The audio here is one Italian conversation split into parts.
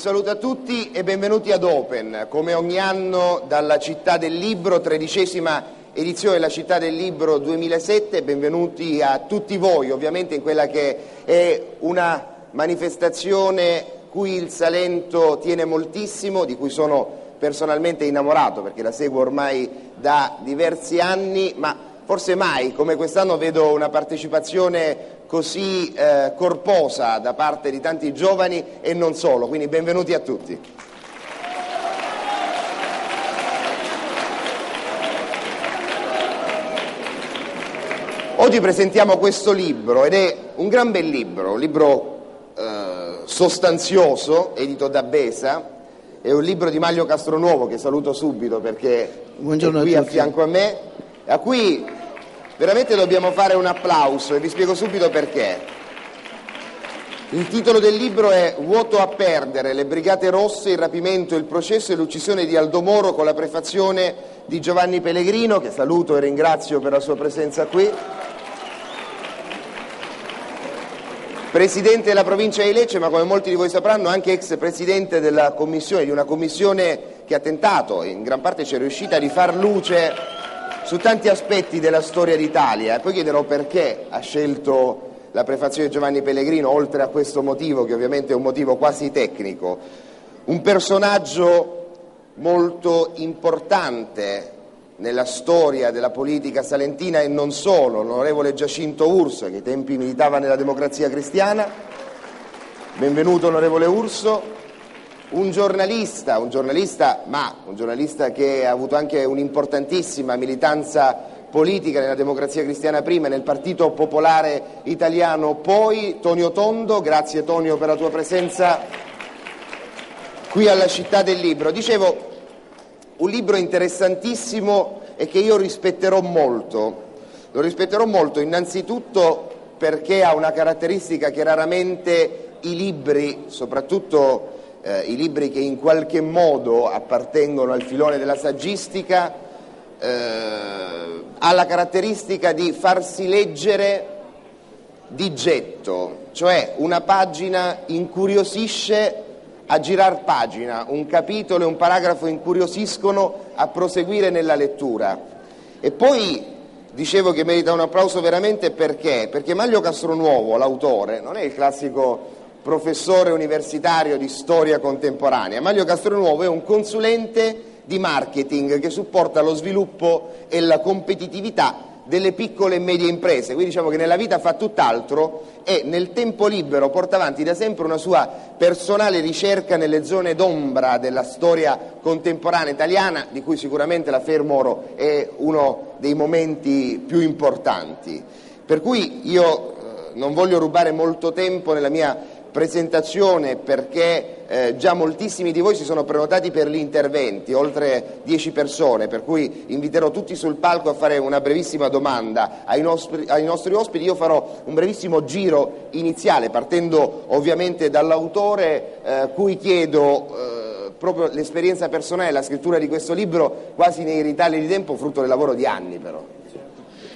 saluto a tutti e benvenuti ad Open, come ogni anno dalla Città del Libro, tredicesima edizione della Città del Libro 2007, benvenuti a tutti voi ovviamente in quella che è una manifestazione cui il Salento tiene moltissimo, di cui sono personalmente innamorato perché la seguo ormai da diversi anni, ma forse mai come quest'anno vedo una partecipazione così eh, corposa da parte di tanti giovani e non solo, quindi benvenuti a tutti. Oggi presentiamo questo libro ed è un gran bel libro, un libro eh, sostanzioso, edito da Besa, è un libro di Maglio Castronuovo che saluto subito perché Buongiorno è qui a a fianco a me, a cui veramente dobbiamo fare un applauso e vi spiego subito perché. Il titolo del libro è Vuoto a perdere, le Brigate Rosse, il rapimento, il processo e l'uccisione di Aldo Moro con la prefazione di Giovanni Pellegrino, che saluto e ringrazio per la sua presenza qui. Presidente della provincia di Lecce, ma come molti di voi sapranno anche ex presidente della commissione, di una commissione che ha tentato, in gran parte ci è riuscita, di far luce su tanti aspetti della storia d'Italia. E poi chiederò perché ha scelto la prefazione di Giovanni Pellegrino, oltre a questo motivo, che ovviamente è un motivo quasi tecnico. Un personaggio molto importante nella storia della politica salentina e non solo, l'onorevole Giacinto Urso, che ai tempi militava nella democrazia cristiana. Benvenuto onorevole Urso. Un giornalista, un giornalista, ma un giornalista che ha avuto anche un'importantissima militanza politica nella democrazia cristiana prima e nel Partito Popolare Italiano poi, Tonio Tondo, grazie Tonio per la tua presenza qui alla Città del Libro. Dicevo, un libro interessantissimo e che io rispetterò molto. Lo rispetterò molto innanzitutto perché ha una caratteristica che raramente i libri, soprattutto eh, i libri che in qualche modo appartengono al filone della saggistica, eh, ha la caratteristica di farsi leggere di getto, cioè una pagina incuriosisce a girar pagina, un capitolo e un paragrafo incuriosiscono a proseguire nella lettura. E poi dicevo che merita un applauso veramente perché? Perché Maglio Castronuovo, l'autore, non è il classico professore universitario di storia contemporanea. Maglio Castronuovo è un consulente di marketing che supporta lo sviluppo e la competitività delle piccole e medie imprese, quindi diciamo che nella vita fa tutt'altro e nel tempo libero porta avanti da sempre una sua personale ricerca nelle zone d'ombra della storia contemporanea italiana, di cui sicuramente la Fermoro è uno dei momenti più importanti. Per cui io eh, non voglio rubare molto tempo nella mia presentazione perché eh, già moltissimi di voi si sono prenotati per gli interventi, oltre 10 persone, per cui inviterò tutti sul palco a fare una brevissima domanda ai nostri, ai nostri ospiti. Io farò un brevissimo giro iniziale, partendo ovviamente dall'autore, eh, cui chiedo eh, proprio l'esperienza personale, la scrittura di questo libro, quasi nei ritagli di tempo, frutto del lavoro di anni però.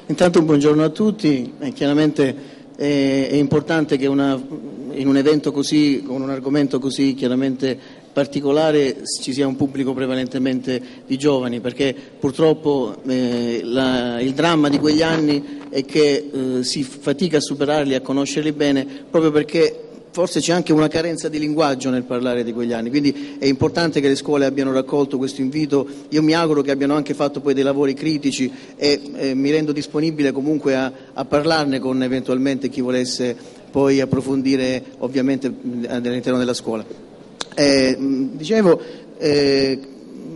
Intanto buongiorno a tutti, e chiaramente è, è importante che una, in un evento così, con un argomento così chiaramente particolare ci sia un pubblico prevalentemente di giovani, perché purtroppo eh, la, il dramma di quegli anni è che eh, si fatica a superarli, a conoscerli bene, proprio perché forse c'è anche una carenza di linguaggio nel parlare di quegli anni, quindi è importante che le scuole abbiano raccolto questo invito, io mi auguro che abbiano anche fatto poi dei lavori critici e eh, mi rendo disponibile comunque a, a, parlarne con eventualmente chi volesse poi approfondire ovviamente all'interno della scuola. Eh, dicevo, eh,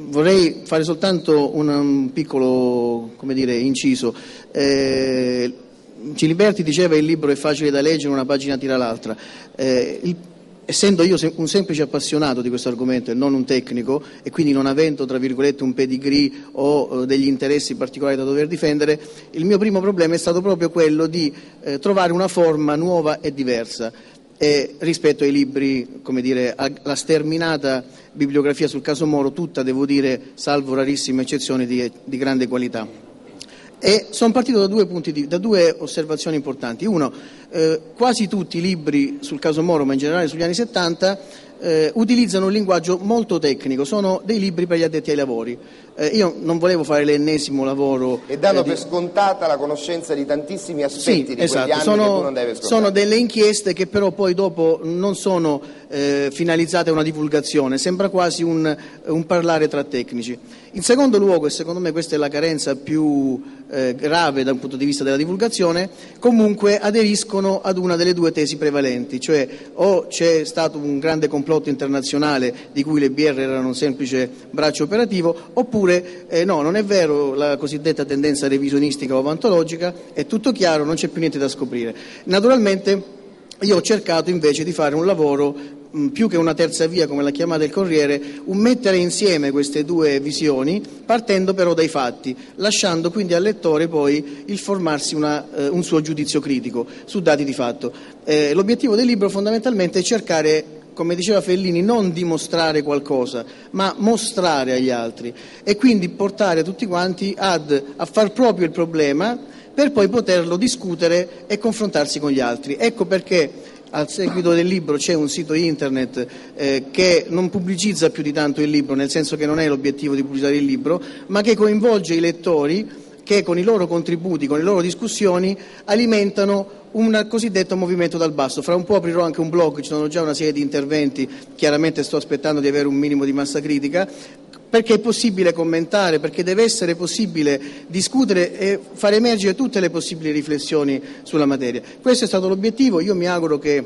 vorrei fare soltanto un, un piccolo dire, inciso. Eh, Ciliberti diceva il libro è facile da leggere, una pagina tira l'altra. Eh, il, essendo io un semplice appassionato di questo argomento e non un tecnico, e quindi non avendo tra virgolette un pedigree o eh, degli interessi particolari da dover difendere, il mio primo problema è stato proprio quello di eh, trovare una forma nuova e diversa. E rispetto ai libri, come dire, alla sterminata bibliografia sul caso Moro, tutta, devo dire, salvo rarissime eccezioni, di, di grande qualità. E sono partito da due, di, da due osservazioni importanti. Uno, eh, quasi tutti i libri sul caso Moro, ma in generale sugli anni 70, eh, utilizzano un linguaggio molto tecnico, sono dei libri per gli addetti ai lavori. Eh, io non volevo fare l'ennesimo lavoro. E danno eh, di- per scontata la conoscenza di tantissimi aspetti sì, di esatto. quegli anni sono, che tu non devi scontare. sono delle inchieste che però poi dopo non sono eh, finalizzate a una divulgazione, sembra quasi un, un parlare tra tecnici. In secondo luogo, e secondo me questa è la carenza più eh, grave dal punto di vista della divulgazione, comunque aderiscono ad una delle due tesi prevalenti, cioè o c'è stato un grande complotto internazionale di cui le BR erano un semplice braccio operativo, oppure eh, no, non è vero la cosiddetta tendenza revisionistica o avantologica, è tutto chiaro, non c'è più niente da scoprire. Naturalmente io ho cercato invece di fare un lavoro mh, più che una terza via, come la chiamata il Corriere, un mettere insieme queste due visioni, partendo però dai fatti, lasciando quindi al lettore poi il formarsi una, eh, un suo giudizio critico su dati di fatto. Eh, l'obiettivo del libro fondamentalmente è cercare come diceva Fellini, non dimostrare qualcosa, ma mostrare agli altri e quindi portare tutti quanti ad, a far proprio il problema per poi poterlo discutere e confrontarsi con gli altri. Ecco perché al seguito del libro c'è un sito internet eh, che non pubblicizza più di tanto il libro, nel senso che non è l'obiettivo di pubblicizzare il libro, ma che coinvolge i lettori che con i loro contributi, con le loro discussioni alimentano un cosiddetto movimento dal basso. Fra un po' aprirò anche un blog, ci sono già una serie di interventi, chiaramente sto aspettando di avere un minimo di massa critica, perché è possibile commentare, perché deve essere possibile discutere e far emergere tutte le possibili riflessioni sulla materia. Questo è stato l'obiettivo, io mi auguro che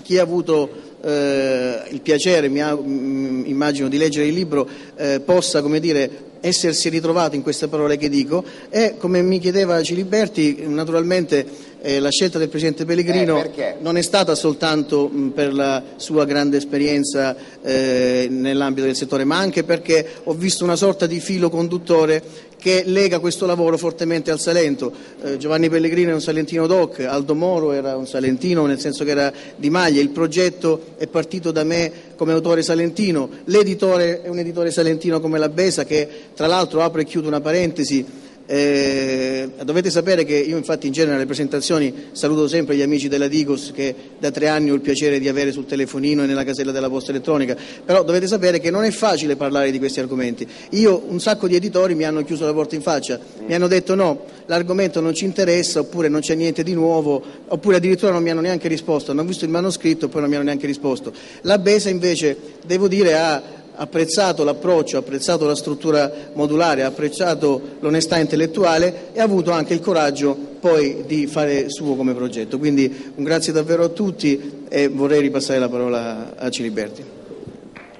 chi ha avuto eh, il piacere, mi au- m- immagino, di leggere il libro eh, possa, dire, essersi ritrovato in queste parole che dico e, come mi chiedeva Ciliberti, naturalmente eh, la scelta del Presidente Pellegrino Eh, non è stata soltanto mh, per la sua grande esperienza eh, nell'ambito del settore, ma anche perché ho visto una sorta di filo conduttore che lega questo lavoro fortemente al Salento. Eh, Giovanni Pellegrino è un salentino doc, Aldo Moro era un salentino nel senso che era di maglia, il progetto è partito da me come autore salentino, l'editore è un editore salentino come la Besa che tra l'altro apro e chiudo una parentesi, eh, dovete sapere che io infatti in genere alle presentazioni saluto sempre gli amici della Digos che da tre anni ho il piacere di avere sul telefonino e nella casella della posta elettronica, però dovete sapere che non è facile parlare di questi argomenti. Io un sacco di editori mi hanno chiuso la porta in faccia, mi hanno detto no, l'argomento non ci interessa oppure non c'è niente di nuovo, oppure addirittura non mi hanno neanche risposto, hanno visto il manoscritto e poi non mi hanno neanche risposto. La Besa invece, devo dire, ha apprezzato l'approccio, ha apprezzato la struttura modulare, ha apprezzato l'onestà intellettuale e ha avuto anche il coraggio poi di fare suo come progetto. Quindi un grazie davvero a tutti e vorrei ripassare la parola a Ciliberti.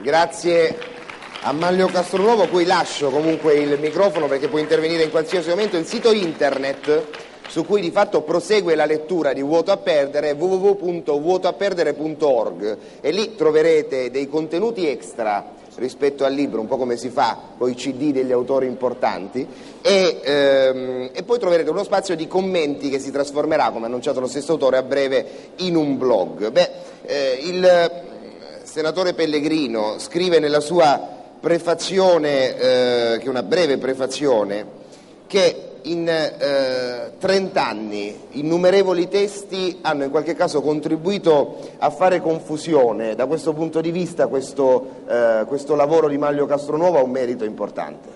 Grazie a Manlio Castronuovo, cui lascio comunque il microfono perché può intervenire in qualsiasi momento. Il sito internet su cui di fatto prosegue la lettura di Vuoto a Perdere è www.vuotoaperdere.org e lì troverete dei contenuti extra rispetto al libro, un po' come si fa con i CD degli autori importanti, e, ehm, e poi troverete uno spazio di commenti che si trasformerà, come annunciato lo stesso autore, a breve in un blog. Beh, eh, il eh, senatore Pellegrino scrive nella sua prefazione, eh, che è una breve prefazione, che in eh, 30 anni innumerevoli testi hanno in qualche caso contribuito a fare confusione. Da questo punto di vista questo, eh, questo lavoro di Maglio Castronuovo ha un merito importante,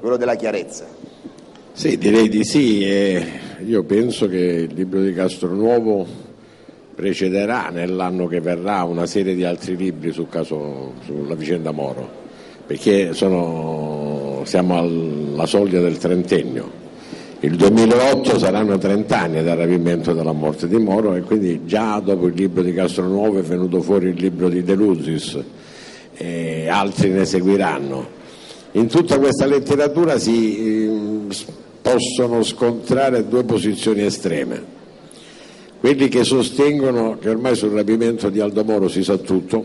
quello della chiarezza. Sì, direi di sì. e io penso che il libro di Castronuovo precederà nell'anno che verrà una serie di altri libri sul caso, sulla vicenda Moro, perché sono, siamo alla soglia del trentennio. Il 2008 saranno 30 anni dal rapimento della morte di Moro e quindi già dopo il libro di Castronuovo è venuto fuori il libro di De Luzis e altri ne seguiranno. In tutta questa letteratura si eh, possono scontrare due posizioni estreme. Quelli che sostengono che ormai sul rapimento di Aldo Moro si sa tutto,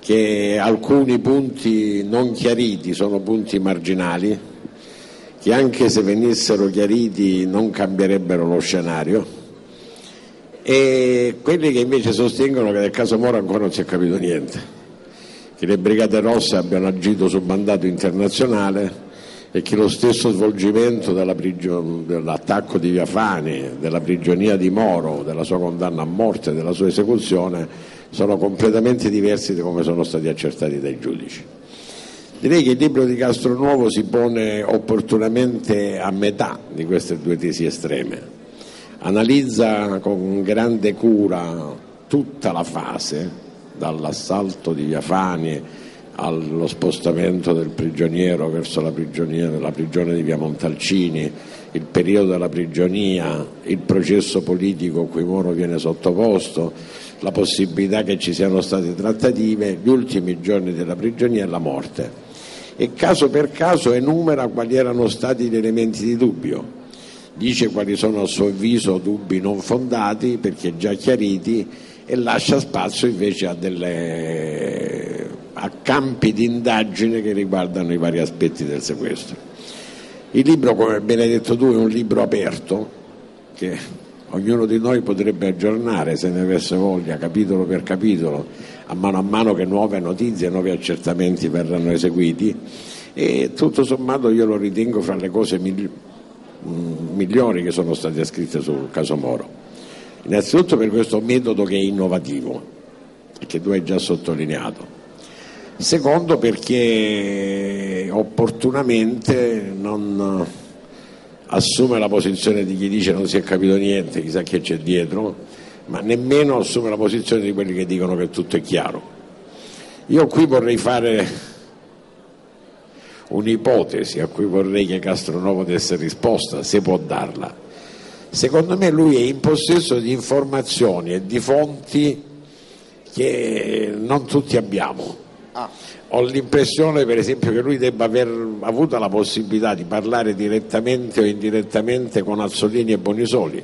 che alcuni punti non chiariti sono punti marginali, che anche se venissero chiariti non cambierebbero lo scenario, e quelli che invece sostengono che nel caso Moro ancora non si è capito niente, che le Brigate Rosse abbiano agito su mandato internazionale, e che lo stesso svolgimento dell'attacco di Viafani, della prigionia di Moro, della sua condanna a morte, della sua esecuzione, sono completamente diversi da come sono stati accertati dai giudici. Direi che il libro di Castronuovo si pone opportunamente a metà di queste due tesi estreme, analizza con grande cura tutta la fase, dall'assalto di Viafani allo spostamento del prigioniero verso la, la prigione di Via Montalcini, il periodo della prigionia, il processo politico a cui Moro viene sottoposto, la possibilità che ci siano state trattative, gli ultimi giorni della prigionia e la morte. E caso per caso enumera quali erano stati gli elementi di dubbio, dice quali sono a suo avviso dubbi non fondati perché già chiariti e lascia spazio invece a delle a campi di indagine che riguardano i vari aspetti del sequestro. Il libro, come ben hai detto tu, è un libro aperto che ognuno di noi potrebbe aggiornare se ne avesse voglia, capitolo per capitolo, a mano a mano che nuove notizie, nuovi accertamenti verranno eseguiti e tutto sommato io lo ritengo fra le cose mm, migliori che sono state scritte sul caso Moro. Innanzitutto per questo metodo che è innovativo e che tu hai già sottolineato secondo perché opportunamente non assume la posizione di chi dice non si è capito niente, chissà che c'è dietro, ma nemmeno assume la posizione di quelli che dicono che tutto è chiaro. Io qui vorrei fare un'ipotesi a cui vorrei che Castronovo desse risposta, se può darla. Secondo me lui è in possesso di informazioni e di fonti che non tutti abbiamo Ah. Ho l'impressione per esempio che lui debba aver avuto la possibilità di parlare direttamente o indirettamente con Azzolini e Bonisoli,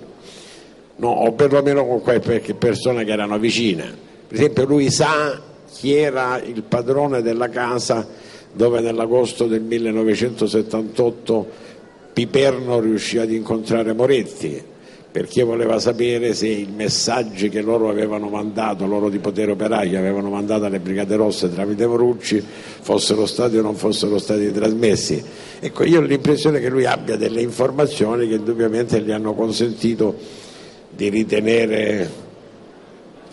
no, o perlomeno con qualche persona che erano vicine. Per esempio lui sa chi era il padrone della casa dove nell'agosto del 1978 Piperno riuscì ad incontrare Moretti perché voleva sapere se i messaggi che loro avevano mandato, loro di potere operaio, avevano mandato alle Brigate Rosse tramite Morucci fossero stati o non fossero stati trasmessi. Ecco, io ho l'impressione che lui abbia delle informazioni che indubbiamente gli hanno consentito di ritenere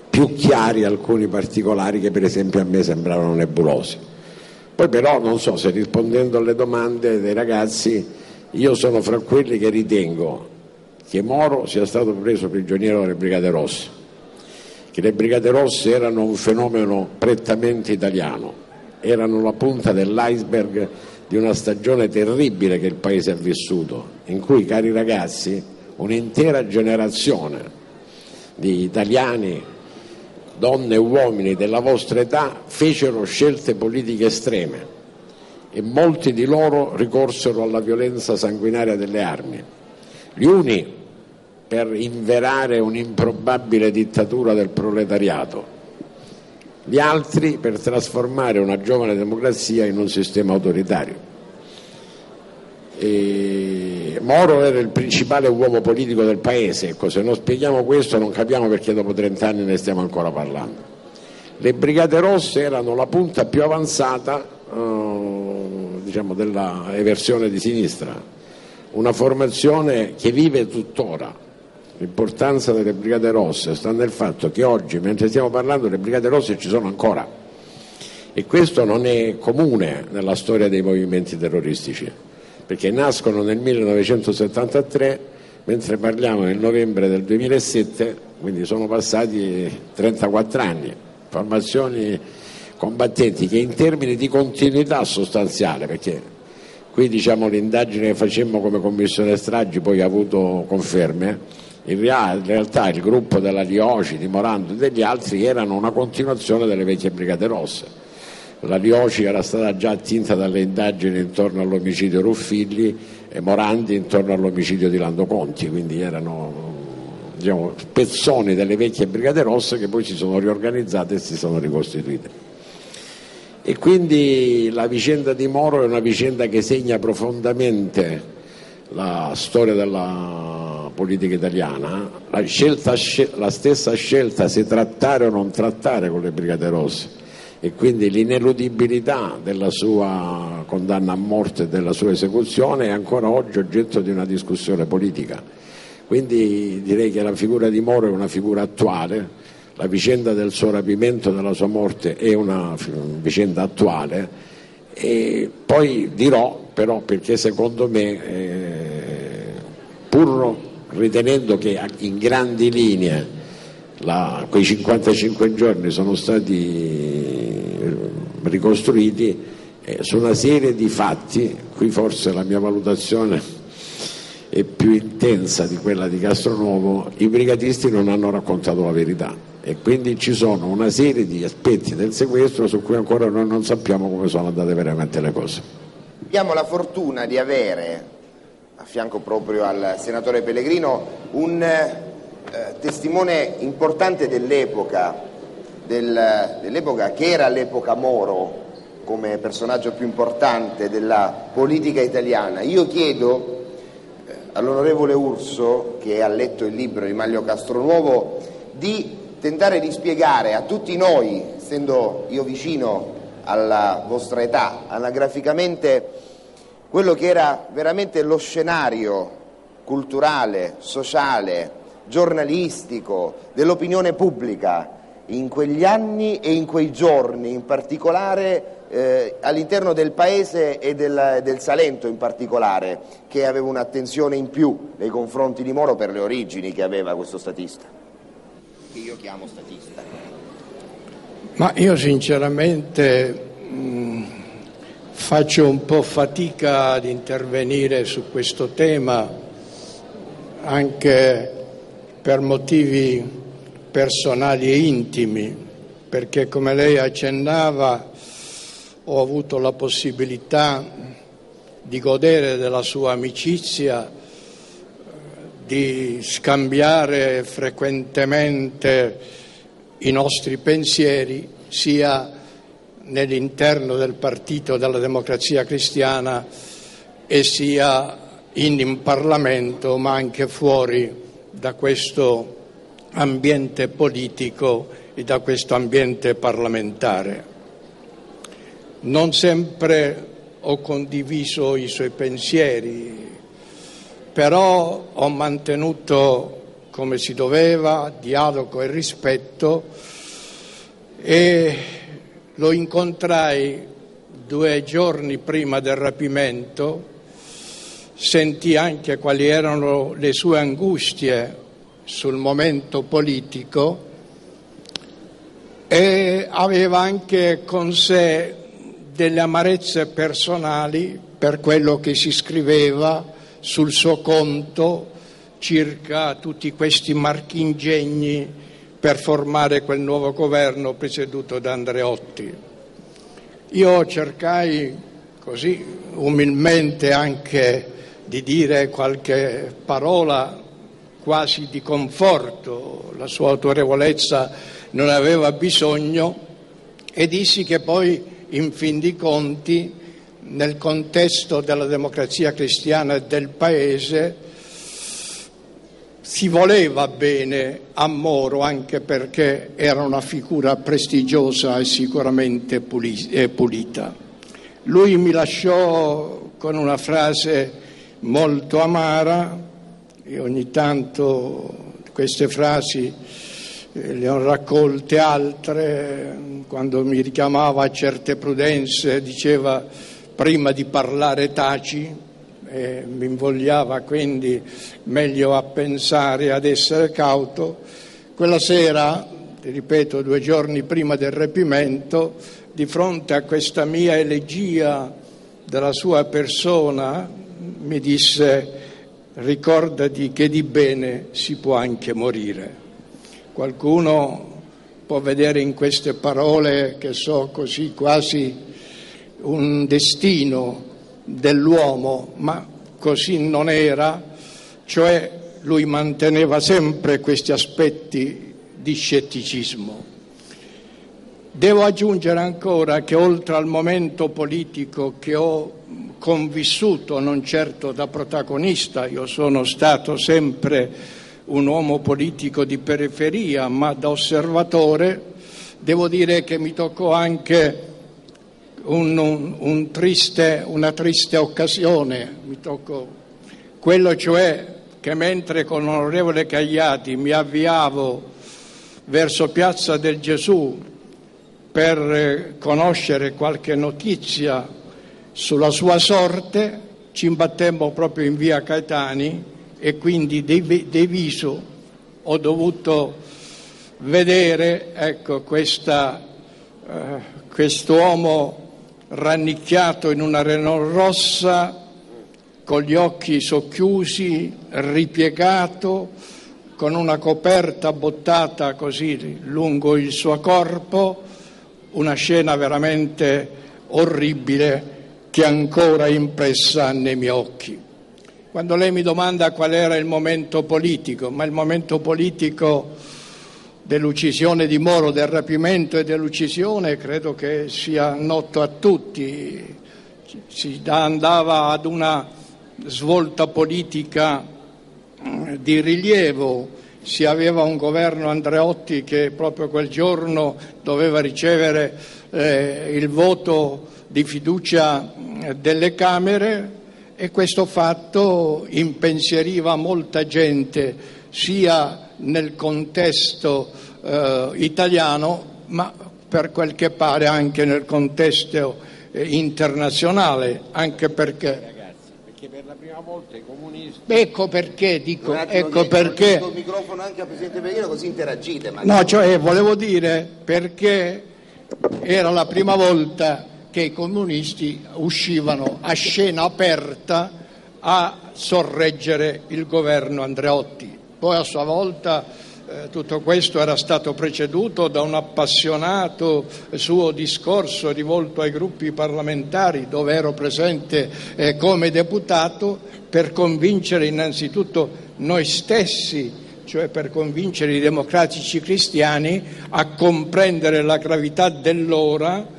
più chiari alcuni particolari che per esempio a me sembravano nebulosi. Poi però non so se rispondendo alle domande dei ragazzi io sono fra quelli che ritengo che Moro sia stato preso prigioniero dalle Brigate Rosse, che le Brigate Rosse erano un fenomeno prettamente italiano, erano la punta dell'iceberg di una stagione terribile che il Paese ha vissuto, in cui, cari ragazzi, un'intera generazione di italiani, donne e uomini della vostra età fecero scelte politiche estreme e molti di loro ricorsero alla violenza sanguinaria delle armi. Gli uni per inverare un'improbabile dittatura del proletariato, gli altri per trasformare una giovane democrazia in un sistema autoritario. E Moro era il principale uomo politico del paese, ecco, se non spieghiamo questo non capiamo perché dopo 30 anni ne stiamo ancora parlando. Le Brigate Rosse erano la punta più avanzata eh, diciamo, della eversione di sinistra, una formazione che vive tuttora. L'importanza delle Brigate Rosse sta nel fatto che oggi, mentre stiamo parlando, le Brigate Rosse ci sono ancora. E questo non è comune nella storia dei movimenti terroristici, perché nascono nel 1973, mentre parliamo nel novembre del 2007, quindi sono passati 34 anni, formazioni combattenti che in termini di continuità sostanziale, perché qui diciamo l'indagine che facemmo come commissione stragi poi ha avuto conferme, in realtà il gruppo della Lioci, di Morando e degli altri erano una continuazione delle vecchie Brigate Rosse. La Lioci era stata già attinta dalle indagini intorno all'omicidio Ruffilli e Morandi intorno all'omicidio di Lando Conti, quindi erano diciamo, pezzoni delle vecchie Brigate Rosse che poi si sono riorganizzate e si sono ricostituite. E quindi la vicenda di Moro è una vicenda che segna profondamente la storia della politica italiana, la, scelta, la, stessa scelta se trattare o non trattare con le Brigate Rosse e quindi l'ineludibilità della sua condanna a morte e della sua esecuzione è ancora oggi oggetto di una discussione politica. Quindi direi che la figura di Moro è una figura attuale, la vicenda del suo rapimento e della sua morte è una vicenda attuale e poi dirò però perché secondo me eh, pur ritenendo che in grandi linee la, quei 55 giorni sono stati ricostruiti eh, su una serie di fatti, qui forse la mia valutazione è più intensa di quella di Castronuovo, i brigatisti non hanno raccontato la verità e quindi ci sono una serie di aspetti del sequestro su cui ancora noi non sappiamo come sono andate veramente le cose. Abbiamo la fortuna di avere a fianco proprio al senatore Pellegrino un eh, testimone importante dell'epoca, del, dell'epoca che era l'epoca Moro come personaggio più importante della politica italiana. Io chiedo eh, all'onorevole Urso, che ha letto il libro di Maglio Castronuovo, di tentare di spiegare a tutti noi, essendo io vicino alla vostra età, anagraficamente quello che era veramente lo scenario culturale, sociale, giornalistico, dell'opinione pubblica in quegli anni e in quei giorni, in particolare eh, all'interno del paese e del, del, Salento in particolare, che aveva un'attenzione in più nei confronti di Moro per le origini che aveva questo statista, che io chiamo statista. Ma io sinceramente mh, faccio un po' fatica ad intervenire su questo tema, anche per motivi personali e intimi, perché come lei accennava ho avuto la possibilità di godere della sua amicizia, di scambiare frequentemente i nostri pensieri sia nell'interno del Partito della Democrazia Cristiana e sia in Parlamento, ma anche fuori da questo ambiente politico e da questo ambiente parlamentare. Non sempre ho condiviso i suoi pensieri, però ho mantenuto come si doveva dialogo e rispetto e lo incontrai due giorni prima del rapimento, sentì anche quali erano le sue angustie sul momento politico e aveva anche con sé delle amarezze personali per quello che si scriveva sul suo conto circa tutti questi marchingegni per formare quel nuovo governo presieduto da Andreotti. Io cercai così umilmente anche di dire qualche parola quasi di conforto, la sua autorevolezza non aveva bisogno e dissi che poi in fin di conti, nel contesto della democrazia cristiana e del Paese, si voleva bene a Moro anche perché era una figura prestigiosa e sicuramente pulita. Lui mi lasciò con una frase molto amara e ogni tanto queste frasi eh, le ho raccolte altre, quando mi richiamava a certe prudenze diceva prima di parlare taci, e mi invogliava quindi meglio a pensare, ad essere cauto. Quella sera, ripeto, due giorni prima del rapimento, di fronte a questa mia elegia della sua persona, mi disse ricordati che di bene si può anche morire. Qualcuno può vedere in queste parole, che so così, quasi un destino dell'uomo, ma così non era, cioè lui manteneva sempre questi aspetti di scetticismo. Devo aggiungere ancora che oltre al momento politico che ho convissuto, non certo da protagonista, io sono stato sempre un uomo politico di periferia, ma da osservatore, devo dire che mi toccò anche un, un, un triste, una triste occasione, mi toccò quello cioè che mentre con l'onorevole Cagliati mi avviavo verso Piazza del Gesù per eh, conoscere qualche notizia sulla sua sorte, ci imbattemmo proprio in via Caetani e quindi de viso ho dovuto vedere ecco, questa, eh, quest'uomo rannicchiato in una Renault rossa con gli occhi socchiusi, ripiegato, con una coperta bottata così lungo il suo corpo, una scena veramente orribile che ancora impressa nei miei occhi. Quando lei mi domanda qual era il momento politico, ma il momento politico dell'uccisione di Moro, del rapimento e dell'uccisione, credo che sia noto a tutti. Si andava ad una svolta politica eh, di rilievo, si aveva un governo Andreotti che proprio quel giorno doveva ricevere eh, il voto di fiducia eh, delle Camere e questo fatto impensieriva molta gente sia nel contesto eh, italiano ma per quel che pare anche nel contesto eh, internazionale, anche perché perché per la prima volta i comunisti... Ecco perché, dico, ecco perché... il microfono anche al Presidente Pellegrino così interagite. No, cioè volevo dire perché era la prima volta che i comunisti uscivano a scena aperta a sorreggere il governo Andreotti. Poi a sua volta eh, tutto questo era stato preceduto da un appassionato suo discorso rivolto ai gruppi parlamentari dove ero presente eh, come deputato per convincere innanzitutto noi stessi cioè per convincere i democratici cristiani a comprendere la gravità dell'ora,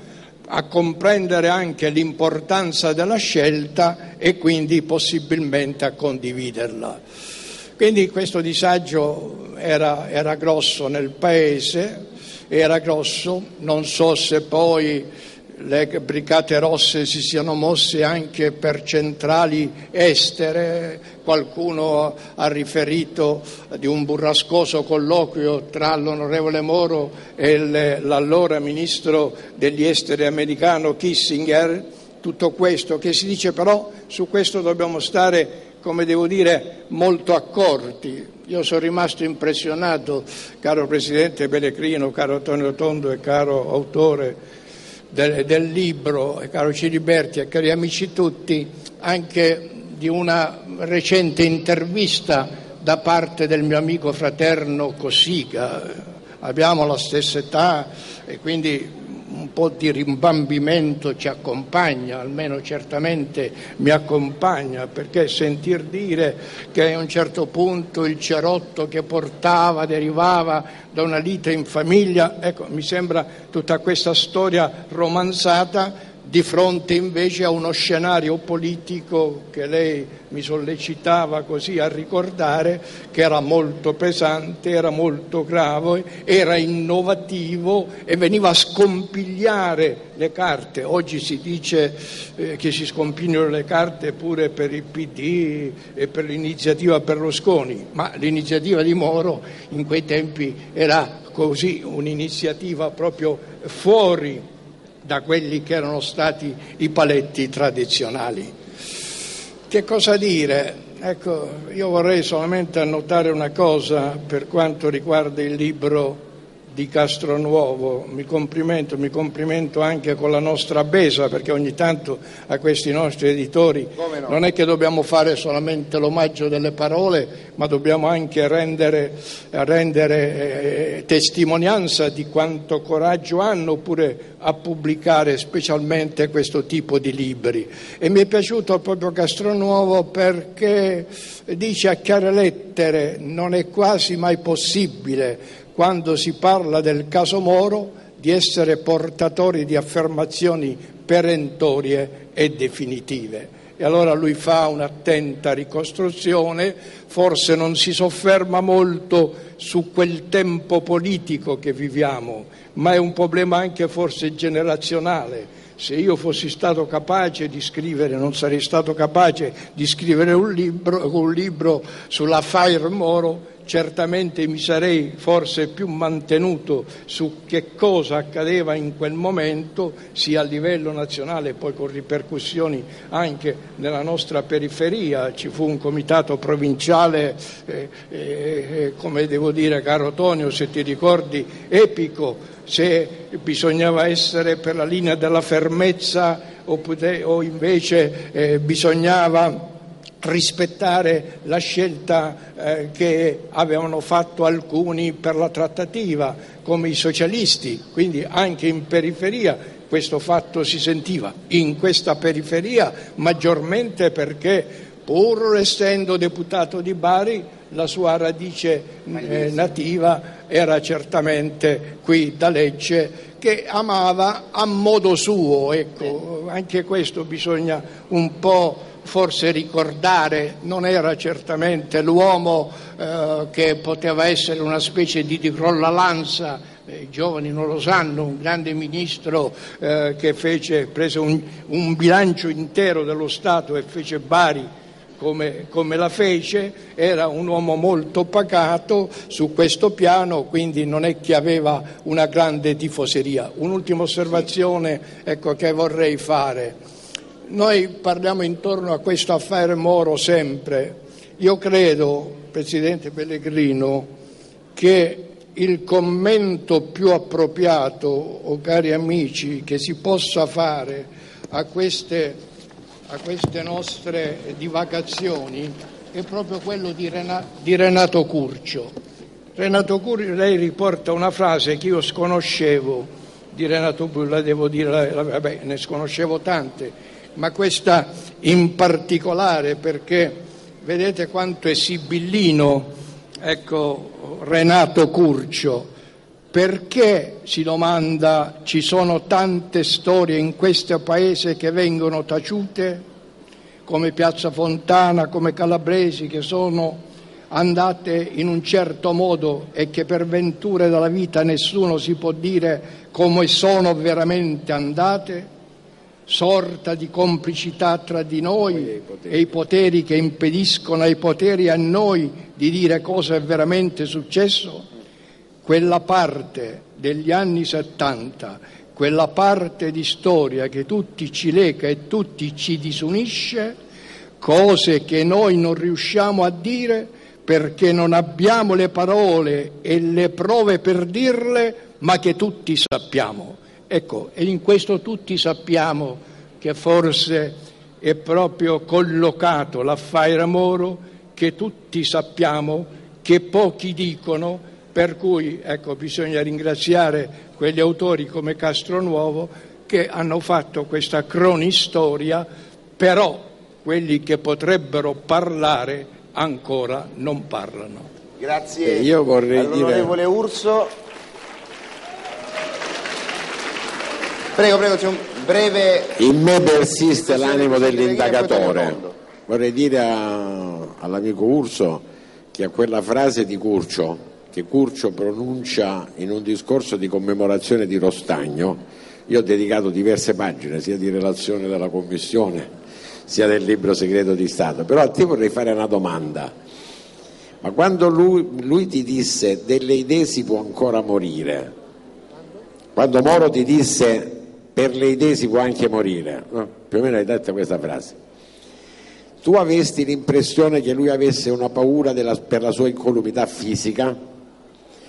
a comprendere anche l'importanza della scelta e quindi possibilmente a condividerla. Quindi questo disagio era, era grosso nel paese, era grosso, non so se poi le brigate rosse si siano mosse anche per centrali estere, qualcuno ha riferito di un burrascoso colloquio tra l'onorevole Moro e l'allora ministro degli esteri americano Kissinger, tutto questo che si dice però su questo dobbiamo stare come devo dire, molto accorti. Io sono rimasto impressionato, caro Presidente Pellegrino, caro Antonio Tondo e caro autore del, del libro, caro Ciliberti e cari amici tutti, anche di una recente intervista da parte del mio amico fraterno Cossiga. Abbiamo la stessa età e quindi un po' di rimbambimento ci accompagna, almeno certamente mi accompagna, perché sentir dire che a un certo punto il cerotto che portava derivava da una lite in famiglia, ecco, mi sembra tutta questa storia romanzata di fronte invece a uno scenario politico che lei mi sollecitava così a ricordare, che era molto pesante, era molto grave, era innovativo e veniva a scompigliare le carte. Oggi si dice eh, che si scompigliano le carte pure per il PD e per l'iniziativa Berlusconi, ma l'iniziativa di Moro in quei tempi era così un'iniziativa proprio fuori da quelli che erano stati i paletti tradizionali. Che cosa dire? Ecco, io vorrei solamente annotare una cosa per quanto riguarda il libro di Castronuovo. Mi complimento, mi complimento anche con la nostra Besa perché ogni tanto a questi nostri editori no? non è che dobbiamo fare solamente l'omaggio delle parole, ma dobbiamo anche rendere, rendere eh, testimonianza di quanto coraggio hanno oppure a pubblicare specialmente questo tipo di libri. E mi è piaciuto proprio Castronuovo perché dice a chiare lettere non è quasi mai possibile quando si parla del caso Moro, di essere portatori di affermazioni perentorie e definitive. e allora lui fa un'attenta ricostruzione, forse non si sofferma molto su quel tempo politico che viviamo, ma è un problema anche forse generazionale. Se io fossi stato capace di scrivere, non sarei stato capace di scrivere un libro, un libro sulla Fire Moro, certamente mi sarei forse più mantenuto su che cosa accadeva in quel momento, sia a livello nazionale, poi con ripercussioni anche nella nostra periferia. Ci fu un comitato provinciale, eh, eh, come devo dire, caro Tonio, se ti ricordi, epico, se bisognava essere per la linea della fermezza o, invece eh, bisognava rispettare la scelta eh, che avevano fatto alcuni per la trattativa, come i socialisti, quindi anche in periferia questo fatto si sentiva, in questa periferia maggiormente perché pur essendo deputato di Bari la sua radice eh, nativa era certamente qui da Lecce che amava a modo suo, ecco, anche questo bisogna un po' forse ricordare, non era certamente l'uomo eh, che poteva essere una specie di, di crollalanza, eh, i giovani non lo sanno, un grande ministro eh, che fece, prese un, un, bilancio intero dello Stato e fece Bari come, come, la fece, era un uomo molto pacato su questo piano, quindi non è che aveva una grande tifoseria. Un'ultima osservazione ecco, che vorrei fare noi parliamo intorno a questo affare Moro sempre. Io credo, Presidente Pellegrino, che il commento più appropriato, oh cari amici, che si possa fare a queste, a queste nostre divagazioni è proprio quello di, Renato, di Renato Curcio. Renato Curcio, lei riporta una frase che io sconoscevo di Renato Curcio, la devo dire, vabbè, ne sconoscevo tante, ma questa in particolare perché vedete quanto è sibillino ecco, Renato Curcio. Perché, si domanda, ci sono tante storie in questo paese che vengono taciute, come Piazza Fontana, come Calabresi, che sono andate in un certo modo e che per venture della vita nessuno si può dire come sono veramente andate? Sorta di complicità tra di noi e i poteri che impediscono ai poteri a noi di dire cosa è veramente successo? Quella parte degli anni 70, quella parte di storia che tutti ci lega e tutti ci disunisce, cose che noi non riusciamo a dire perché non abbiamo le parole e le prove per dirle, ma che tutti sappiamo. Ecco, e in questo tutti sappiamo che forse è proprio collocato l'affare Moro che tutti sappiamo, che pochi dicono, per cui ecco, bisogna ringraziare quegli autori come Castronuovo che hanno fatto questa cronistoria, però quelli che potrebbero parlare ancora non parlano. Grazie. Eh, io vorrei dire... Urso. Prego, prego, c'è un breve... In me persiste l'animo dell'indagatore. Vorrei dire a, all'amico Urso che a quella frase di Curcio, che Curcio pronuncia in un discorso di commemorazione di Rostagno, io ho dedicato diverse pagine, sia di relazione della Commissione, sia del libro segreto di Stato, però a te vorrei fare una domanda. Ma quando lui, lui ti disse delle idee si può ancora morire, quando Moro ti disse per le idee si può anche morire, no? più o meno hai detto questa frase. Tu avesti l'impressione che lui avesse una paura della, per la sua incolumità fisica?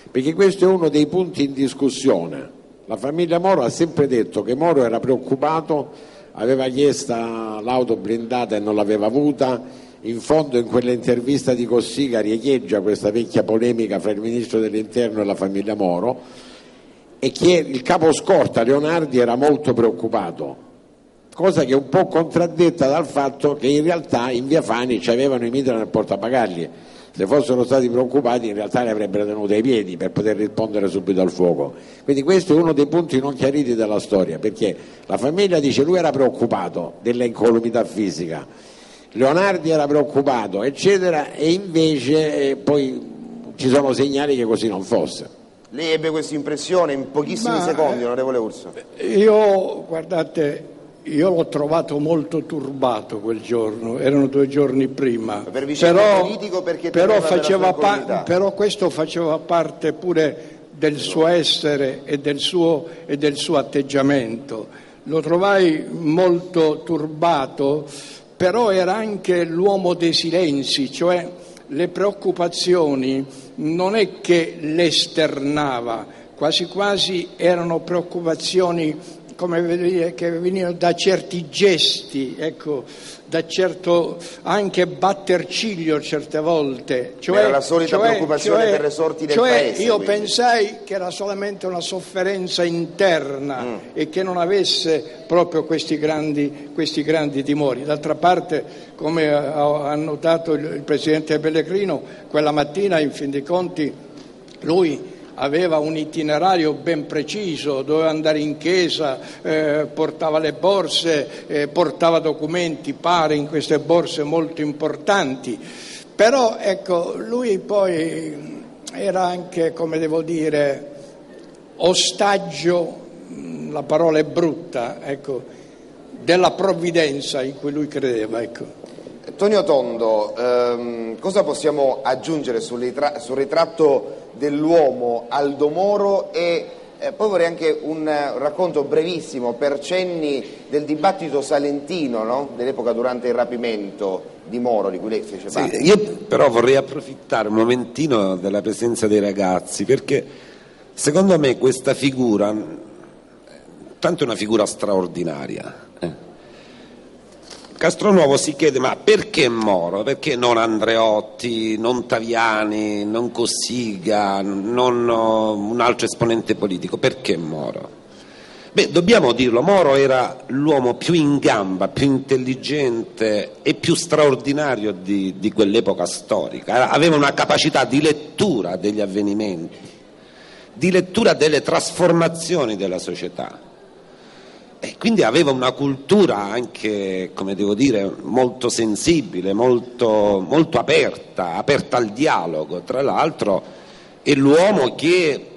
Perché questo è uno dei punti in discussione. La famiglia Moro ha sempre detto che Moro era preoccupato, aveva chiesto l'auto blindata e non l'aveva avuta, in fondo in quell'intervista di Cossiga riecheggia questa vecchia polemica fra il ministro dell'interno e la famiglia Moro e che il capo scorta Leonardi era molto preoccupato cosa che è un po' contraddetta dal fatto che in realtà in via Fani ci avevano i mitra nel portapagagli. Se fossero stati preoccupati in realtà li avrebbero tenuti ai piedi per poter rispondere subito al fuoco. Quindi questo è uno dei punti non chiariti della storia, perché la famiglia dice lui era preoccupato dell'incolumità fisica, Leonardi era preoccupato, eccetera, e invece eh, poi ci sono segnali che così non fosse. Lei ebbe questa impressione in pochissimi Ma, secondi, eh, onorevole Urso. Io, guardate, io l'ho trovato molto turbato quel giorno, erano due giorni prima. Per vicenda politico perché però, della faceva pa- però questo faceva parte pure del suo essere e del suo, e del suo atteggiamento. Lo trovai molto turbato, però era anche l'uomo dei silenzi, cioè le preoccupazioni non è che le esternava, quasi quasi erano preoccupazioni come dire, che venivano da certi gesti, ecco, da certo anche batter ciglio certe volte. Cioè, Era la solita preoccupazione per le sorti del cioè paese, Io quindi. pensai che era solamente una sofferenza interna Mm. e che non avesse proprio questi grandi, questi grandi timori. D'altra parte, come ha, notato il, il Presidente Pellegrino, quella mattina in fin dei conti lui aveva un itinerario ben preciso, doveva andare in chiesa, eh, portava le borse, eh, portava documenti, pare in queste borse molto importanti. Però ecco, lui poi era anche, come devo dire, ostaggio, la parola è brutta, ecco, della provvidenza in cui lui credeva. Ecco. Tonio Tondo, ehm, cosa possiamo aggiungere sul, ritra- sul ritratto dell'uomo Aldo Moro e eh, poi vorrei anche un eh, racconto brevissimo per cenni del dibattito salentino no? dell'epoca durante il rapimento di Moro, di cui lei fece Sì, parte. io però vorrei approfittare un momentino della presenza dei ragazzi perché secondo me questa figura, tanto è una figura straordinaria. eh. Castronuovo si chiede ma perché Moro? Perché non Andreotti, non Taviani, non Cossiga, non oh, un altro esponente politico? Perché Moro? Beh, dobbiamo dirlo, Moro era l'uomo più in gamba, più intelligente e più straordinario di, di quell'epoca storica. Aveva una capacità di lettura degli avvenimenti, di lettura delle trasformazioni della società. E quindi aveva una cultura anche, come devo dire, molto sensibile, molto, molto aperta, aperta al dialogo. Tra l'altro è l'uomo che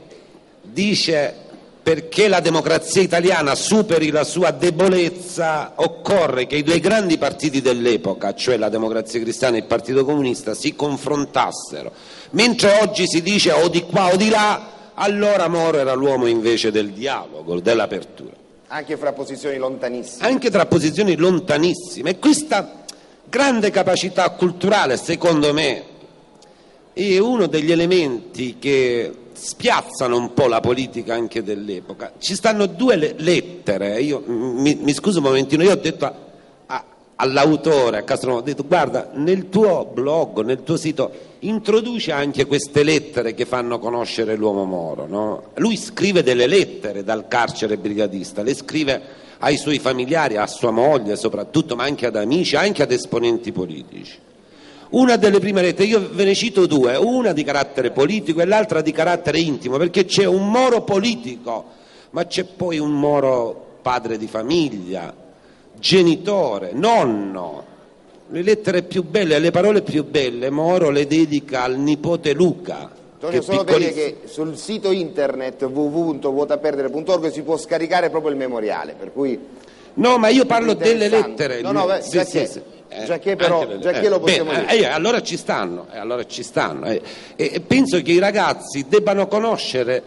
dice perché la democrazia italiana superi la sua debolezza occorre che i due grandi partiti dell'epoca, cioè la democrazia cristiana e il partito comunista, si confrontassero. Mentre oggi si dice o di qua o di là, allora Moro era l'uomo invece del dialogo, dell'apertura Anche fra posizioni lontanissime. anche tra posizioni lontanissime. E questa grande capacità culturale, secondo me, è uno degli elementi che spiazzano un po' la politica anche dell'epoca. Ci stanno due le- lettere, io mi, mi scuso un momentino, io ho detto all'autore, a Castro, ho detto guarda, nel tuo blog, nel tuo sito, introduce anche queste lettere che fanno conoscere l'uomo Moro. no? Lui scrive delle lettere dal carcere brigadista, le scrive ai suoi familiari, a sua moglie soprattutto, ma anche ad amici, anche ad esponenti politici. Una delle prime lettere, io ve ne cito due, una di carattere politico e l'altra di carattere intimo, perché c'è un Moro politico, ma c'è poi un Moro padre di famiglia, genitore, nonno. Le lettere più belle, le parole più belle, Moro le dedica al nipote Luca. Che solo dire che sul sito internet www.vuotaperdere.org si può scaricare proprio il memoriale, per cui No, ma io parlo delle lettere. No, no, beh, Sì, già sì, che- sì. già che però- le- già che lo possiamo beh, dire. eh, allora ci stanno, eh, allora ci stanno. eh. E, penso che i ragazzi debbano conoscere eh,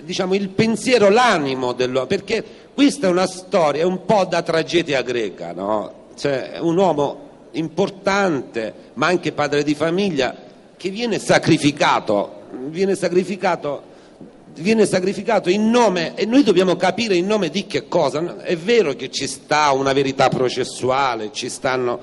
diciamo, il pensiero, l'animo dell'uomo, perché questa è una storia un po' da tragedia greca, no? Cioè, un uomo importante, ma anche padre di famiglia, che viene sacrificato, viene sacrificato viene sacrificato in nome e noi dobbiamo capire in nome di che cosa. È vero che ci sta una verità processuale, ci stanno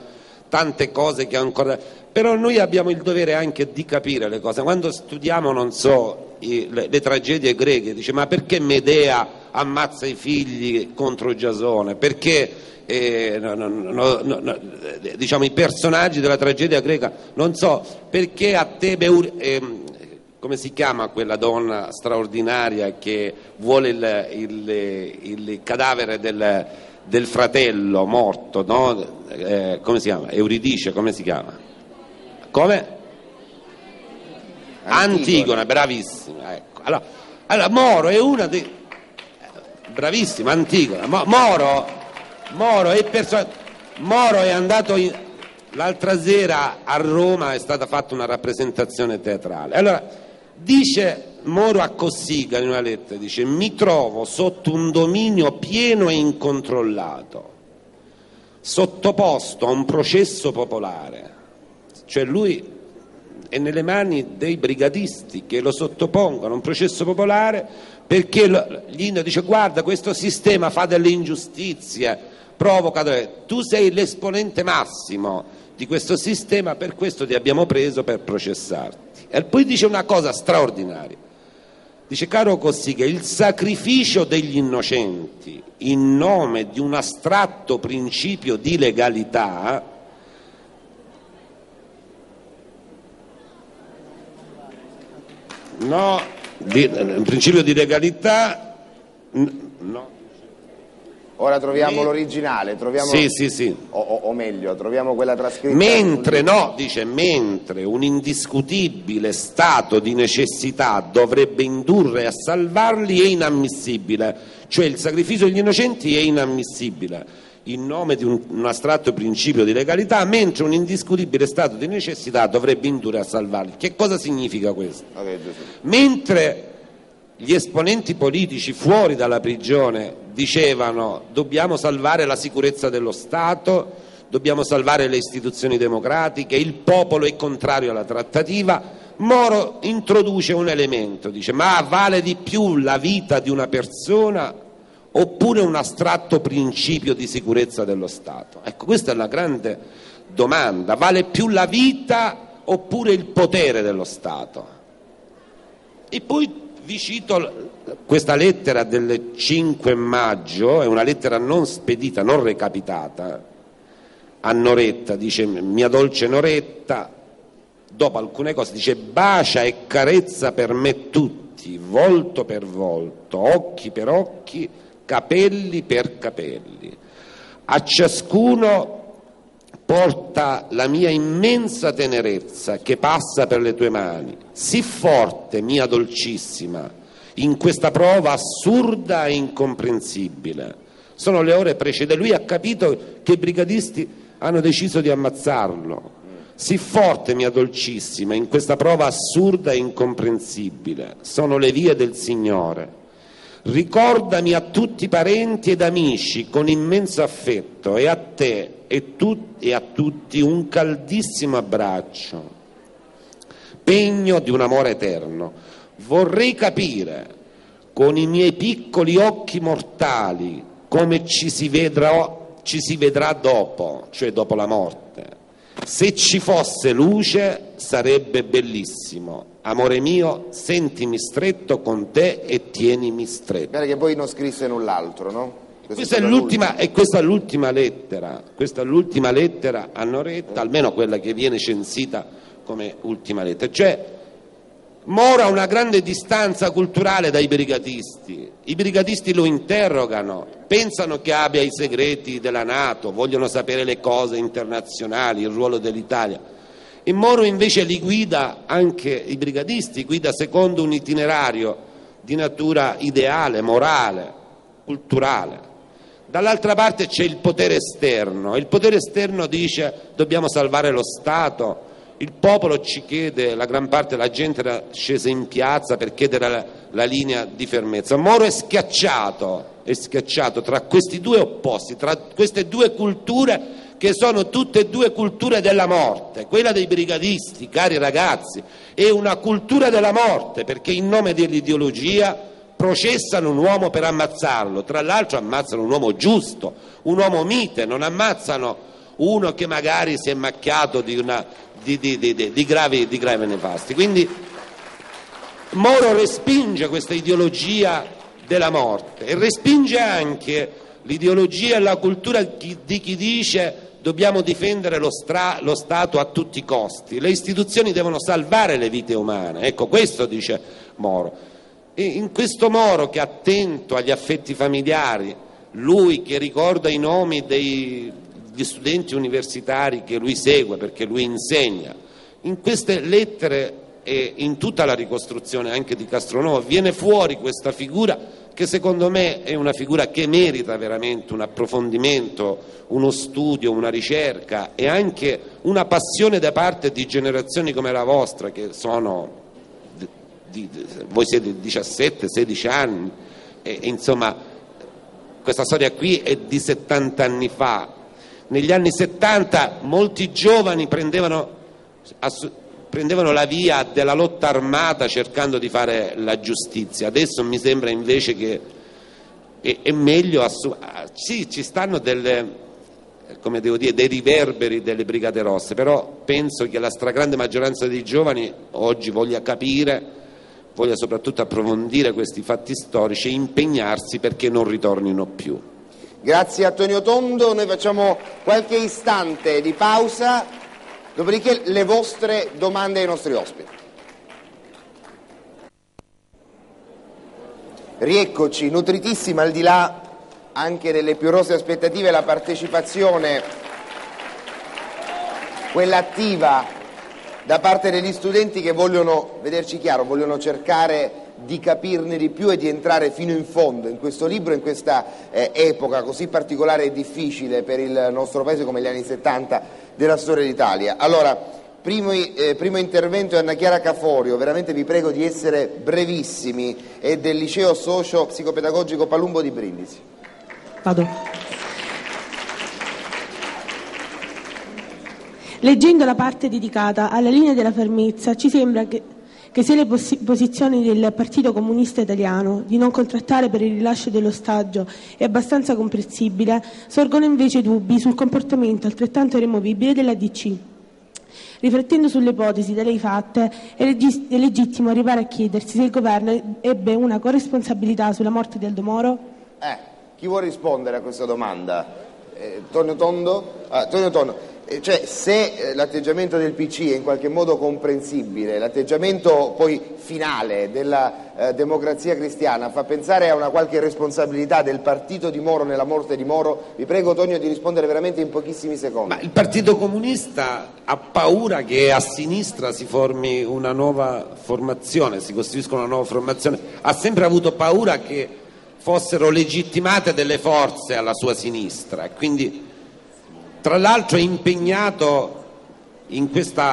tante cose che ancora però noi abbiamo il dovere anche di capire le cose. Quando studiamo, non so, le, tragedie greche, dice ma perché Medea ammazza i figli contro Giasone? Perché eh, no, no, no, diciamo, i personaggi della tragedia greca, non so, perché a Tebe, eh, come si chiama quella donna straordinaria che vuole il, il, il cadavere del, del, fratello morto, eh, come si chiama? Euridice, come si chiama? Come? Antigona, Antigona bravissima. Ecco. Allora, allora, Moro è una dei... Bravissima, Antigona. Moro, Moro, è, perso... Moro è andato in... L'altra sera a Roma è stata fatta una rappresentazione teatrale. Allora, dice Moro a Cossiga in una lettera, dice mi trovo sotto un dominio pieno e incontrollato, sottoposto a un processo popolare. Cioè lui è nelle mani dei brigadisti che lo sottopongono a un processo popolare perché gli dice guarda questo sistema fa delle ingiustizie, provoca, tu sei l'esponente massimo di questo sistema, per questo ti abbiamo preso per processarti. E poi dice una cosa straordinaria, dice caro Cossiga, il sacrificio degli innocenti in nome di un astratto principio di legalità No, di, in principio di legalità, no. Ora troviamo l'originale, troviamo... Sì, sì, sì. O, o, o, meglio, troviamo quella trascritta. Mentre, no, dice, mentre un indiscutibile stato di necessità dovrebbe indurre a salvarli è inammissibile, cioè il sacrificio degli innocenti è inammissibile in nome di un, un, astratto principio di legalità, mentre un indiscutibile stato di necessità dovrebbe indurre a salvarli. Che cosa significa questo? Mentre gli esponenti politici fuori dalla prigione dicevano dobbiamo salvare la sicurezza dello Stato, dobbiamo salvare le istituzioni democratiche, il popolo è contrario alla trattativa, Moro introduce un elemento, dice ma vale di più la vita di una persona oppure un astratto principio di sicurezza dello Stato? Ecco, questa è la grande domanda. Vale più la vita oppure il potere dello Stato? E poi vi cito questa lettera del 5 maggio, è una lettera non spedita, non recapitata, a Noretta, dice mia dolce Noretta, dopo alcune cose dice bacia e carezza per me tutti, volto per volto, occhi per occhi, capelli per capelli. A ciascuno porta la mia immensa tenerezza che passa per le tue mani, sii forte, mia dolcissima, in questa prova assurda e incomprensibile. Sono le ore precedenti, lui ha capito che i brigadisti hanno deciso di ammazzarlo. Sii forte, mia dolcissima, in questa prova assurda e incomprensibile. Sono le vie del Signore. Ricordami a tutti i parenti ed amici con immenso affetto e a te e, tu, e a tutti un caldissimo abbraccio, pegno di un amore eterno. Vorrei capire con i miei piccoli occhi mortali come ci si vedrà, ci si vedrà dopo, cioè dopo la morte. Se ci fosse luce sarebbe bellissimo amore mio, sentimi stretto con te e tienimi stretto. Bene che poi non scrisse null'altro, no? Questa è, l'ultima, e questa è l'ultima lettera, questa è l'ultima lettera a Noretta, almeno quella che viene censita come ultima lettera. Cioè, Moro ha una grande distanza culturale dai brigatisti, i brigatisti lo interrogano, pensano che abbia i segreti della Nato, vogliono sapere le cose internazionali, il ruolo dell'Italia. E Moro invece li guida anche i brigadisti, guida secondo un itinerario di natura ideale, morale, culturale. Dall'altra parte c'è il potere esterno, il potere esterno dice dobbiamo salvare lo Stato, il popolo ci chiede, la gran parte della gente era scesa in piazza per chiedere la, la linea di fermezza. Moro è schiacciato, è schiacciato tra questi due opposti, tra queste due culture che sono tutte e due culture della morte, quella dei brigadisti, cari ragazzi, è una cultura della morte perché in nome dell'ideologia processano un uomo per ammazzarlo, tra l'altro ammazzano un uomo giusto, un uomo mite, non ammazzano uno che magari si è macchiato di, una, di, di, di gravi, di gravi nefasti. Quindi Moro respinge questa ideologia della morte e respinge anche l'ideologia e la cultura di chi dice dobbiamo difendere lo, stra- lo, Stato a tutti i costi, le istituzioni devono salvare le vite umane, ecco questo dice Moro. E in questo Moro che è attento agli affetti familiari, lui che ricorda i nomi degli studenti universitari che lui segue perché lui insegna, in queste lettere e in tutta la ricostruzione anche di Castronovo viene fuori questa figura che secondo me è una figura che merita veramente un approfondimento, uno studio, una ricerca e anche una passione da parte di generazioni come la vostra che sono di, di, voi siete 17-16 anni e, e insomma questa storia qui è di 70 anni fa negli anni 70 molti giovani prendevano prendevano la via della lotta armata cercando di fare la giustizia. Adesso mi sembra invece che è, meglio assumere. Sì, ci stanno delle, dire, dei riverberi delle Brigate Rosse, però penso che la stragrande maggioranza dei giovani oggi voglia capire, voglia soprattutto approfondire questi fatti storici e impegnarsi perché non ritornino più. Grazie Antonio Tondo, noi facciamo qualche istante di pausa. Dopodiché le vostre domande ai nostri ospiti. Rieccoci, nutritissima al di là anche delle più rose aspettative la partecipazione, quella attiva da parte degli studenti che vogliono vederci chiaro, vogliono cercare di capirne di più e di entrare fino in fondo in questo libro, in questa eh, epoca così particolare e difficile per il nostro Paese come gli anni 70 della storia d'Italia. Allora, primo, eh, primo intervento è Anna Chiara Caforio, veramente vi prego di essere brevissimi, è del liceo socio psicopedagogico Palumbo di Brindisi. Vado. Leggendo la parte dedicata alla linea della fermezza ci sembra che che se le posi- posizioni del Partito Comunista Italiano di non contrattare per il rilascio dell'ostaggio è abbastanza comprensibile, sorgono invece dubbi sul comportamento altrettanto removibile della DC. Riflettendo sulle ipotesi da lei fatte, è, leggi- è legittimo arrivare a chiedersi se il governo ebbe una corresponsabilità sulla morte del Domoro? Eh, chi vuole rispondere a questa domanda? Eh, Tonio Tondo? Ah, Tonio Tondo. Cioè, se eh, l'atteggiamento del PC è in qualche modo comprensibile, l'atteggiamento poi finale della eh, democrazia cristiana fa pensare a una qualche responsabilità del partito di Moro nella morte di Moro, vi prego Tonio di rispondere veramente in pochissimi secondi. Ma il Partito Comunista ha paura che a sinistra si formi una nuova formazione, si costituisca una nuova formazione, ha sempre avuto paura che fossero legittimate delle forze alla sua sinistra, quindi tra l'altro è impegnato in questo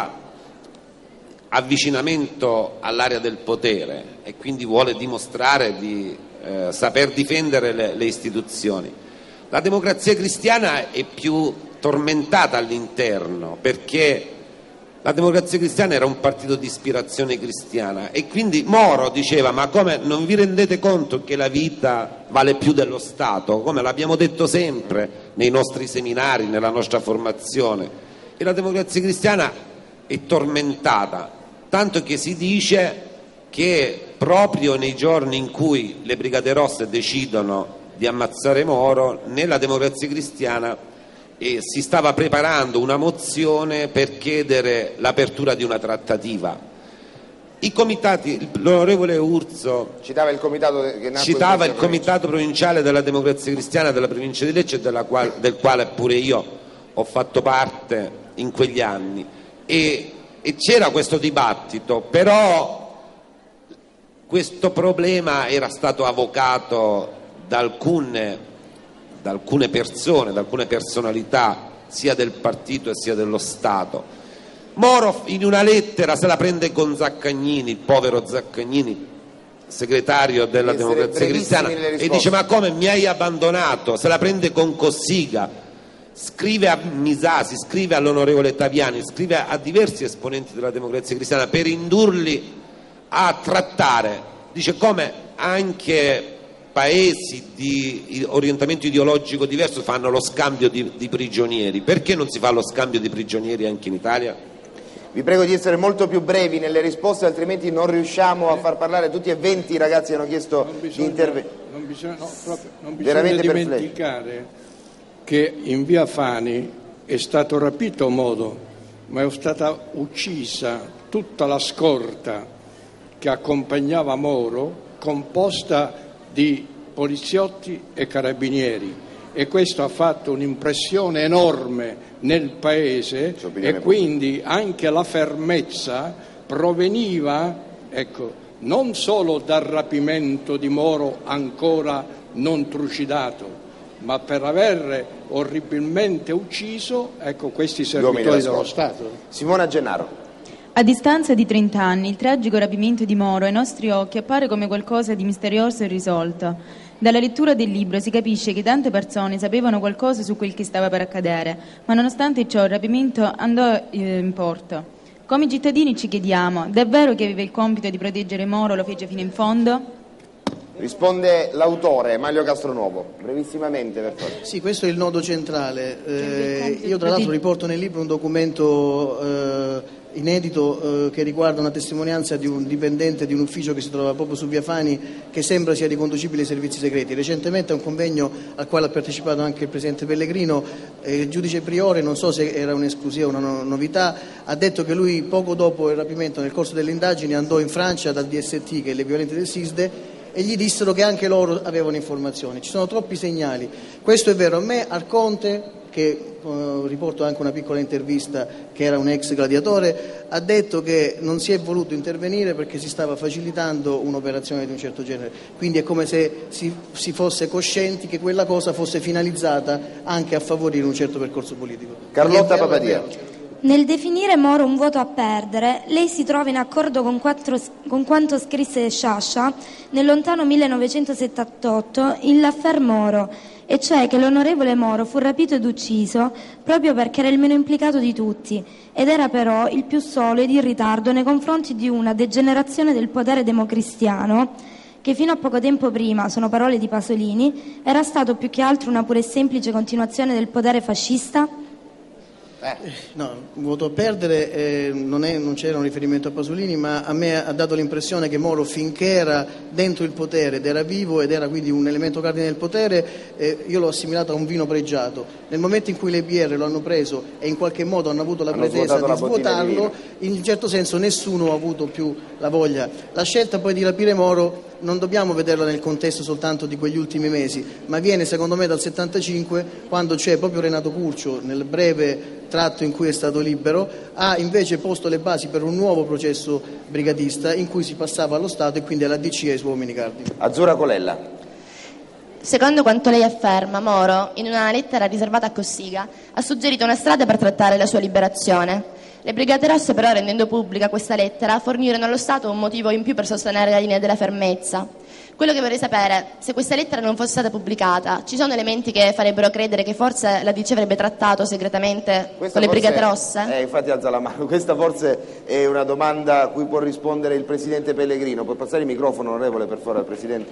avvicinamento all'area del potere e quindi vuole dimostrare di eh, saper difendere le, le istituzioni. La democrazia cristiana è più tormentata all'interno perché la democrazia cristiana era un partito di ispirazione cristiana e quindi Moro diceva ma come non vi rendete conto che la vita vale più dello Stato, come l'abbiamo detto sempre nei nostri seminari, nella nostra formazione. E la democrazia cristiana è tormentata, tanto che si dice che proprio nei giorni in cui le Brigate Rosse decidono di ammazzare Moro, nella democrazia cristiana e si stava preparando una mozione per chiedere l'apertura di una trattativa. I comitati, l'onorevole Urzo citava il comitato, citava il comitato provinciale della democrazia cristiana della provincia di Lecce quale, del quale pure io ho fatto parte in quegli anni e, e c'era questo dibattito, però questo problema era stato avocato da alcune da alcune persone, da alcune personalità sia del partito e sia dello Stato. Moro in una lettera se la prende con Zaccagnini, il povero Zaccagnini, segretario della Democrazia Cristiana, e dice ma come mi hai abbandonato? Se la prende con Cossiga, scrive a Misasi, scrive all'onorevole Taviani, scrive a diversi esponenti della Democrazia Cristiana per indurli a trattare, dice come anche paesi di orientamento ideologico diverso fanno lo scambio di, di, prigionieri, perché non si fa lo scambio di prigionieri anche in Italia? Vi prego di essere molto più brevi nelle risposte, altrimenti non riusciamo a far parlare tutti e 20 i ragazzi che hanno chiesto di intervenire. Non bisogna, no, proprio, non bisogna dimenticare che in via Fani è stato rapito Moro, ma è stata uccisa tutta la scorta che accompagnava Moro, composta di poliziotti e carabinieri e questo ha fatto un'impressione enorme nel paese e quindi anche la fermezza proveniva ecco, non solo dal rapimento di Moro ancora non trucidato, ma per aver orribilmente ucciso ecco, questi servitori dello Stato. Simona Gennaro. A distanza di 30 anni, il tragico rapimento di Moro ai nostri occhi appare come qualcosa di misterioso e risolto. Dalla lettura del libro si capisce che tante persone sapevano qualcosa su quel che stava per accadere, ma nonostante ciò il rapimento andò eh, in porto. Come cittadini ci chiediamo, davvero chi aveva il compito di proteggere Moro lo fece fino in fondo? Risponde l'autore, Maglio Castronuovo, brevissimamente per favore. Sì, questo è il nodo centrale. Eh, io tra l'altro riporto nel libro un documento eh, inedito eh, che riguarda una testimonianza di un dipendente di un ufficio che si trova proprio su Via Fani che sembra sia riconducibile ai servizi segreti. Recentemente a un convegno al quale ha partecipato anche il Presidente Pellegrino, eh, il giudice Priore, non so se era un'esclusiva o una no- novità, ha detto che lui poco dopo il rapimento nel corso delle indagini andò in Francia dal DST, che è l'equivalente del SISDE, e gli dissero che anche loro avevano informazioni. Ci sono troppi segnali. Questo è vero. A me, Arconte, che eh, riporto anche una piccola intervista che era un ex gladiatore, ha detto che non si è voluto intervenire perché si stava facilitando un'operazione di un certo genere. Quindi è come se si, si fosse coscienti che quella cosa fosse finalizzata anche a favorire un certo percorso politico. Carlotta Papadia. Nel definire Moro un voto a perdere, lei si trova in accordo con, quattro, con quanto scrisse Sciascia nel lontano 1978 in L'affaire Moro, e cioè che l'onorevole Moro fu rapito ed ucciso proprio perché era il meno implicato di tutti ed era però il più solo ed in ritardo nei confronti di una degenerazione del potere democristiano che fino a poco tempo prima, sono parole di Pasolini, era stato più che altro una pura e semplice continuazione del potere fascista. No, voto a perdere eh, non, è, non, c'era un riferimento a Pasolini, ma a me ha dato l'impressione che Moro finché era dentro il potere ed era vivo ed era quindi un elemento cardine del potere, eh, io l'ho assimilato a un vino pregiato. Nel momento in cui le PR lo hanno preso e in qualche modo hanno avuto la hanno pretesa di svuotarlo, in un certo senso nessuno ha avuto più la voglia. La scelta poi di rapire Moro non dobbiamo vederla nel contesto soltanto di quegli ultimi mesi, ma viene secondo me dal 75 quando c'è proprio Renato Curcio nel breve tratto in cui è stato libero, ha invece posto le basi per un nuovo processo brigatista in cui si passava allo Stato e quindi alla DC e ai suoi uomini cardini. Azzurra Colella. Secondo quanto lei afferma, Moro, in una lettera riservata a Cossiga, ha suggerito una strada per trattare la sua liberazione. Le Brigate Rosse però, rendendo pubblica questa lettera, fornirono allo Stato un motivo in più per sostenere la linea della fermezza. Quello che vorrei sapere, se questa lettera non fosse stata pubblicata, ci sono elementi che farebbero credere che forse la DC avrebbe trattato segretamente questa con le Brigate Rosse? Eh, infatti alza la mano, questa forse è una domanda a cui può rispondere il Presidente Pellegrino. Può passare il microfono, onorevole, per favore, Presidente?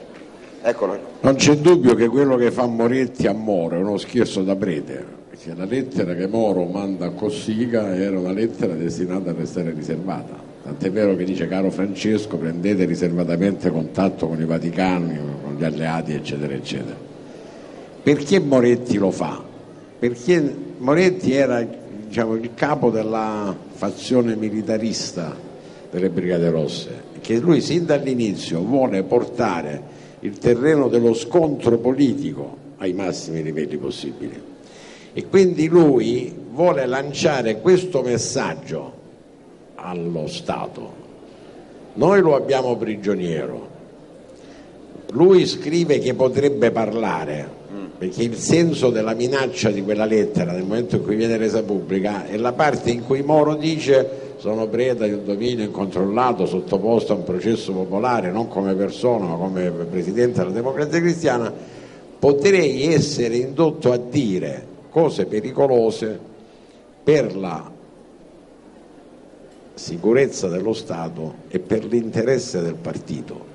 Eccolo. Non c'è dubbio che quello che fa Moretti a Moro è uno scherzo da prete, perché la lettera che Moro manda a Cossiga era una lettera destinata a restare riservata tant'è vero che dice caro Francesco prendete riservatamente contatto con i Vaticani, con gli alleati eccetera eccetera. Perché Moretti lo fa? Perché Moretti era diciamo, il capo della fazione militarista delle Brigate Rosse, che lui sin dall'inizio vuole portare il terreno dello scontro politico ai massimi livelli possibili e quindi lui vuole lanciare questo messaggio allo Stato. Noi lo abbiamo prigioniero. Lui scrive che potrebbe parlare, perché il senso della minaccia di quella lettera nel momento in cui viene resa pubblica è la parte in cui Moro dice sono preda di un dominio incontrollato sottoposto a un processo popolare, non come persona ma come Presidente della Democrazia Cristiana, potrei essere indotto a dire cose pericolose per la sicurezza dello Stato e per l'interesse del partito.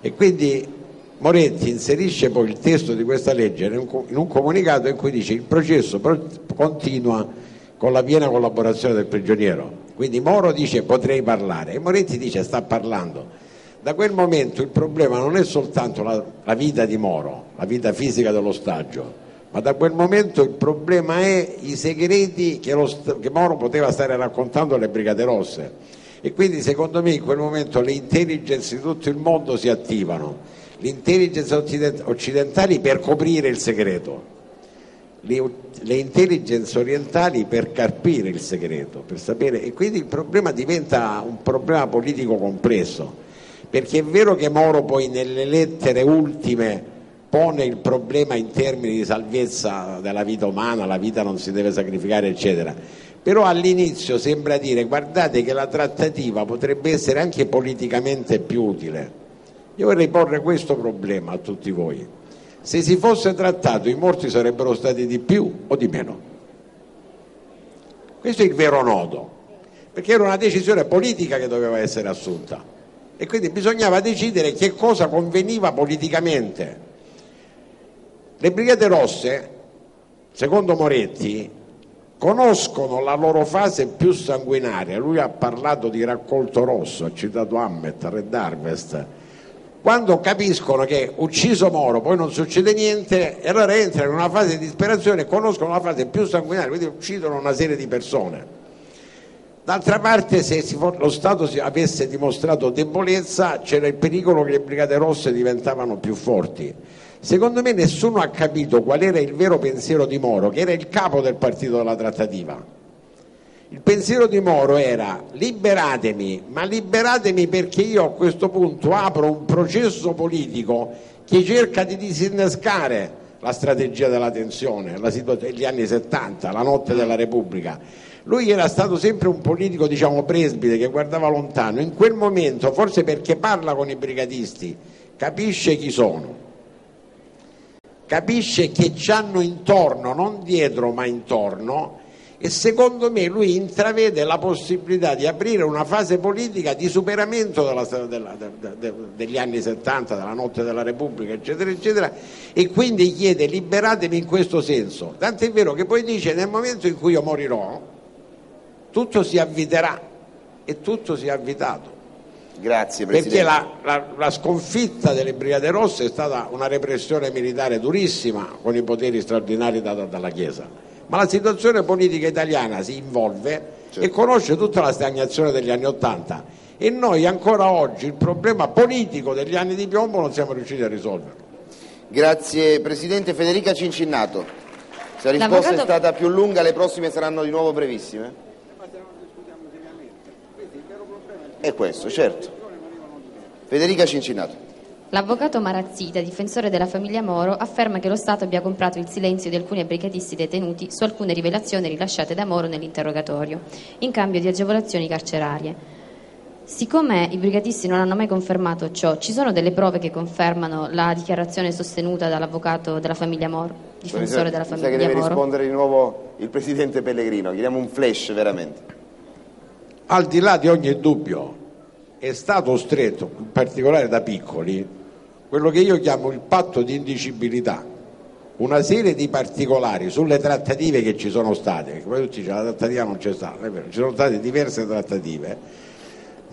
E quindi Moretti inserisce poi il testo di questa legge in un, comunicato in cui dice il processo continua con la piena collaborazione del prigioniero. Quindi Moro dice potrei parlare e Moretti dice sta parlando. Da quel momento il problema non è soltanto la, la vita di Moro, la vita fisica dello stagio, ma da quel momento il problema è i segreti che, lo, che Moro poteva stare raccontando alle Brigate Rosse. E quindi secondo me in quel momento le intelligence di tutto il mondo si attivano, le intelligence occidentali per coprire il segreto, le, le intelligence orientali per carpire il segreto, per sapere, e quindi il problema diventa un problema politico complesso perché è vero che Moro poi nelle lettere ultime pone il problema in termini di salvezza della vita umana, la vita non si deve sacrificare, eccetera. Però all'inizio sembra dire guardate che la trattativa potrebbe essere anche politicamente più utile. Io vorrei porre questo problema a tutti voi. Se si fosse trattato i morti sarebbero stati di più o di meno? Questo è il vero nodo, perché era una decisione politica che doveva essere assunta e quindi bisognava decidere che cosa conveniva politicamente. Le Brigate Rosse, secondo Moretti, conoscono la loro fase più sanguinaria. Lui ha parlato di raccolto rosso, ha citato Hammet, Red Harvest. Quando capiscono che ucciso Moro poi non succede niente, e allora entrano in una fase di disperazione e conoscono la fase più sanguinaria, quindi uccidono una serie di persone. D'altra parte se lo Stato avesse dimostrato debolezza c'era il pericolo che le Brigate Rosse diventavano più forti. Secondo me nessuno ha capito qual era il vero pensiero di Moro, che era il capo del partito della trattativa. Il pensiero di Moro era liberatemi, ma liberatemi perché io a questo punto apro un processo politico che cerca di disinnescare la strategia della tensione, la gli anni 70, la notte della Repubblica lui era stato sempre un politico, diciamo, presbite che guardava lontano. In quel momento, forse perché parla con i brigatisti, capisce chi sono. Capisce che ci hanno intorno, non dietro ma intorno, e secondo me lui intravede la possibilità di aprire una fase politica di superamento della, della, de, degli anni 70, della notte della Repubblica, eccetera, eccetera, e quindi chiede liberatemi in questo senso. Tant'è vero che poi dice nel momento in cui io morirò, tutto si avviterà e tutto si è avvitato. Grazie Presidente. Perché la, la, la, sconfitta delle Brigate Rosse è stata una repressione militare durissima con i poteri straordinari dati dalla Chiesa. Ma la situazione politica italiana si involve certo. e conosce tutta la stagnazione degli anni Ottanta e noi ancora oggi il problema politico degli anni di piombo non siamo riusciti a risolverlo. Grazie Presidente. Federica Cincinnato, se la risposta è stata più lunga le prossime saranno di nuovo brevissime. È questo, certo. Federica Cincinato. L'avvocato Marazzita, difensore della famiglia Moro, afferma che lo Stato abbia comprato il silenzio di alcuni brigatisti detenuti su alcune rivelazioni rilasciate da Moro nell'interrogatorio, in cambio di agevolazioni carcerarie. Siccome i brigatisti non hanno mai confermato ciò, ci sono delle prove che confermano la dichiarazione sostenuta dall'avvocato della famiglia Moro, difensore della famiglia Moro? Mi sa che deve rispondere di nuovo il Presidente Pellegrino, chiediamo un flash veramente al di là di ogni dubbio è stato stretto, in particolare da piccoli, quello che io chiamo il patto di indicibilità, una serie di particolari sulle trattative che ci sono state, poi tutti dicono la trattativa non c'è stata, vero, ci sono state diverse trattative,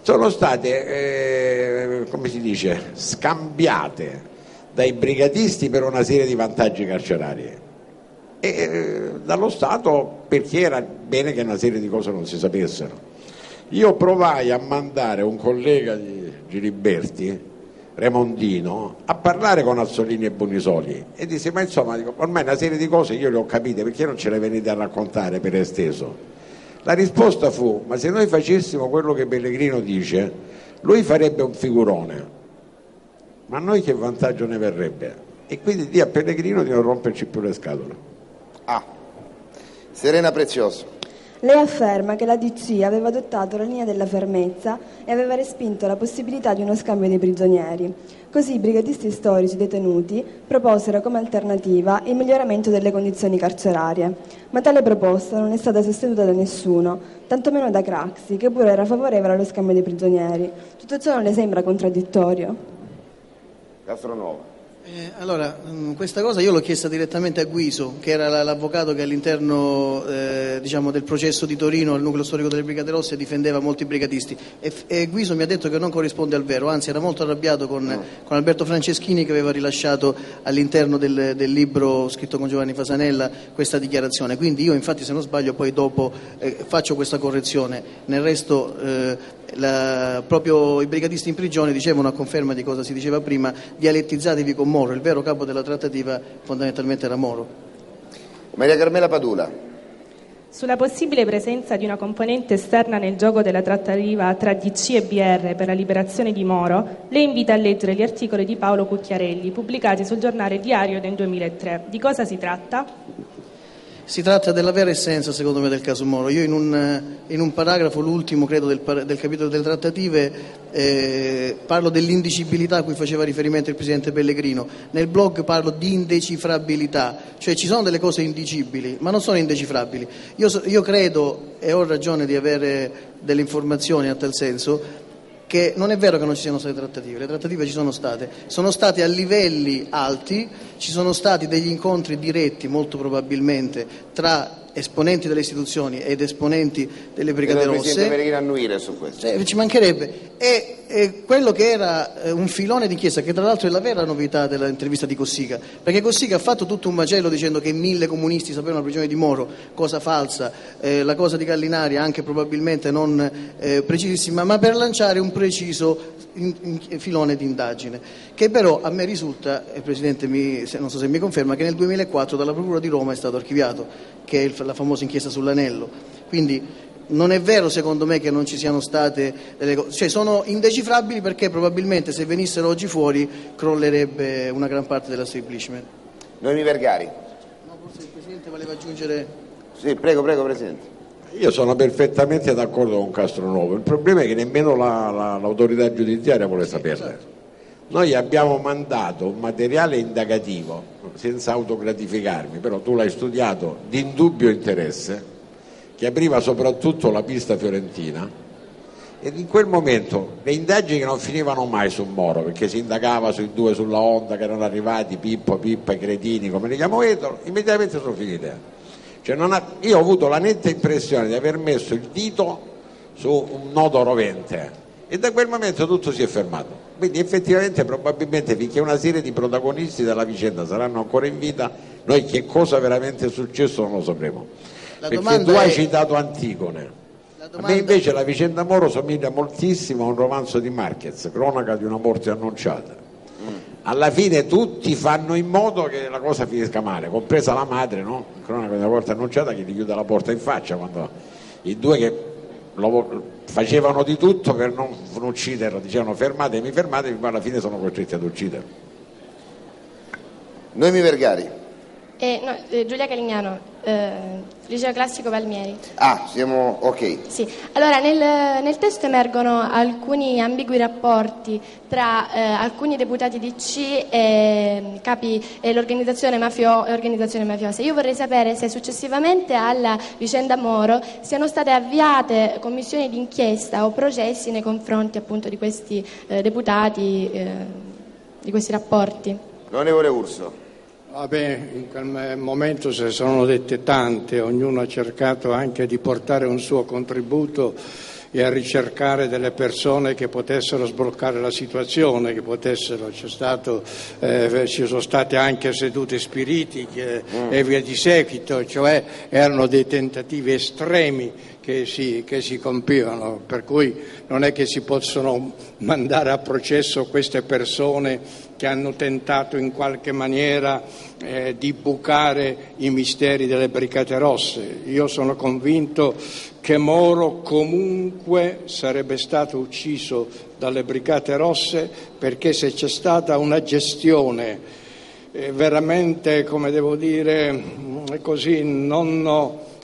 sono state, eh, come si dice, scambiate dai brigatisti per una serie di vantaggi carcerari e eh, dallo Stato perché era bene che una serie di cose non si sapessero. Io provai a mandare un collega di Giliberti, Remondino, a parlare con Azzolini e Bonisoli e disse ma insomma ormai una serie di cose io le ho capite perché non ce le venite a raccontare per esteso. La risposta fu ma se noi facessimo quello che Pellegrino dice lui farebbe un figurone, ma a noi che vantaggio ne verrebbe? E quindi di a Pellegrino di non romperci più le scatole. Ah, Serena Prezioso. Lei afferma che la DC aveva adottato la linea della fermezza e aveva respinto la possibilità di uno scambio dei prigionieri. Così i brigatisti storici detenuti proposero come alternativa il miglioramento delle condizioni carcerarie. Ma tale proposta non è stata sostenuta da nessuno, tantomeno da Craxi, che pure era favorevole allo scambio dei prigionieri. Tutto ciò non le sembra contraddittorio? Castronuovo. Eh, allora, mh, questa cosa io l'ho chiesta direttamente a Guiso, che era la- l'avvocato che all'interno eh, diciamo, del processo di Torino, al nucleo storico delle Brigate Rosse, difendeva molti brigatisti. E, e Guiso mi ha detto che non corrisponde al vero, anzi era molto arrabbiato con, con Alberto Franceschini che aveva rilasciato all'interno del, del libro scritto con Giovanni Fasanella questa dichiarazione. Quindi io infatti se non sbaglio poi dopo eh, faccio questa correzione. Nel resto eh, la- proprio i brigatisti in prigione dicevano a conferma di cosa si diceva prima, dialettizzatevi con Moro, il vero capo della trattativa fondamentalmente era Moro. Maria Carmela Padula. Sulla possibile presenza di una componente esterna nel gioco della trattativa tra DC e BR per la liberazione di Moro, lei invita a leggere gli articoli di Paolo Cucchiarelli pubblicati sul giornale Diario nel 2003. Di cosa si tratta? Si tratta della vera essenza, secondo me, del caso Moro. Io in un, in un paragrafo, l'ultimo credo del, del capitolo delle trattative, eh, parlo dell'indicibilità a cui faceva riferimento il Presidente Pellegrino. Nel blog parlo di indecifrabilità, cioè ci sono delle cose indicibili, ma non sono indecifrabili. Io, io credo, e ho ragione di avere delle informazioni a tal senso, che non è vero che non ci siano state trattative, le trattative ci sono state, sono state a livelli alti, ci sono stati degli incontri diretti molto probabilmente tra esponenti delle istituzioni ed esponenti delle Brigate Vedo il Presidente Rosse. Annuire su questo. Eh, ci mancherebbe. E, e quello che era eh, un filone di chiesa, che tra l'altro è la vera novità dell'intervista di Cossiga, perché Cossiga ha fatto tutto un macello dicendo che mille comunisti sapevano la prigione di Moro, cosa falsa, eh, la cosa di Gallinari anche probabilmente non eh, precisissima, ma per lanciare un preciso in- in- filone di indagine, che però a me risulta, e il Presidente mi- se- non so se mi conferma, che nel 2004 dalla Procura di Roma è stato archiviato, che è la famosa inchiesta sull'anello. Quindi non è vero secondo me che non ci siano state delle cose, cioè sono indecifrabili perché probabilmente se venissero oggi fuori crollerebbe una gran parte dell'establishment. Noemi Vergari. No, forse il Presidente voleva aggiungere... Sì, prego, prego, Presidente. Io sono perfettamente d'accordo con Castronovo, il problema è che nemmeno la- la- l'autorità giudiziaria vuole saperne. Noi abbiamo mandato un materiale indagativo, senza autogratificarmi, però tu l'hai studiato, di indubbio interesse, che apriva soprattutto la pista fiorentina, ed in quel momento le indagini non finivano mai su Moro, perché si indagava sui due sulla Honda che erano arrivati, Pippo, Pippa, i cretini, come li chiamo io, immediatamente sono finite. Cioè ha- io ho avuto la netta impressione di aver messo il dito su un nodo rovente e da quel momento tutto si è fermato. Quindi effettivamente probabilmente finché una serie di protagonisti della vicenda saranno ancora in vita, noi che cosa veramente è successo non lo sapremo. La Perché domanda tu hai è- citato Antigone. La A domanda- me invece la vicenda Moro somiglia moltissimo a un romanzo di Marquez, cronaca di una morte annunciata. Alla fine tutti fanno in modo che la cosa finisca male, compresa la madre, no? Cronaca di una morte annunciata che gli chiude la porta in faccia quando i due che lo- facevano di tutto per non, ucciderlo, dicevano fermatemi, fermatemi, ma alla fine sono costretti ad ucciderlo. Noemi Vergari. Eh, no, eh, Giulia Calignano, eh, liceo classico Palmieri. Ah, siamo ok. Sì, allora nel, nel testo emergono alcuni ambigui rapporti tra eh, alcuni deputati DC e mm, capi e l'organizzazione mafio- mafiosa. Io vorrei sapere se successivamente alla vicenda Moro siano state avviate commissioni d'inchiesta o processi nei confronti appunto di questi eh, deputati, eh, di questi rapporti. L'onorevole Urso. Vabbè, in quel me- momento se ne sono dette tante, ognuno ha cercato anche di portare un suo contributo e a ricercare delle persone che potessero sbloccare la situazione, che potessero, c'è stato, eh, ci sono state anche sedute spiritiche e via di seguito, cioè erano dei tentativi estremi che si, che si compivano, per cui non è che si possono mandare a processo queste persone che hanno tentato in qualche maniera eh, di bucare i misteri delle Brigate Rosse. Io sono convinto che Moro comunque sarebbe stato ucciso dalle Brigate Rosse perché se c'è stata una gestione eh, veramente, come devo dire, mm, così, non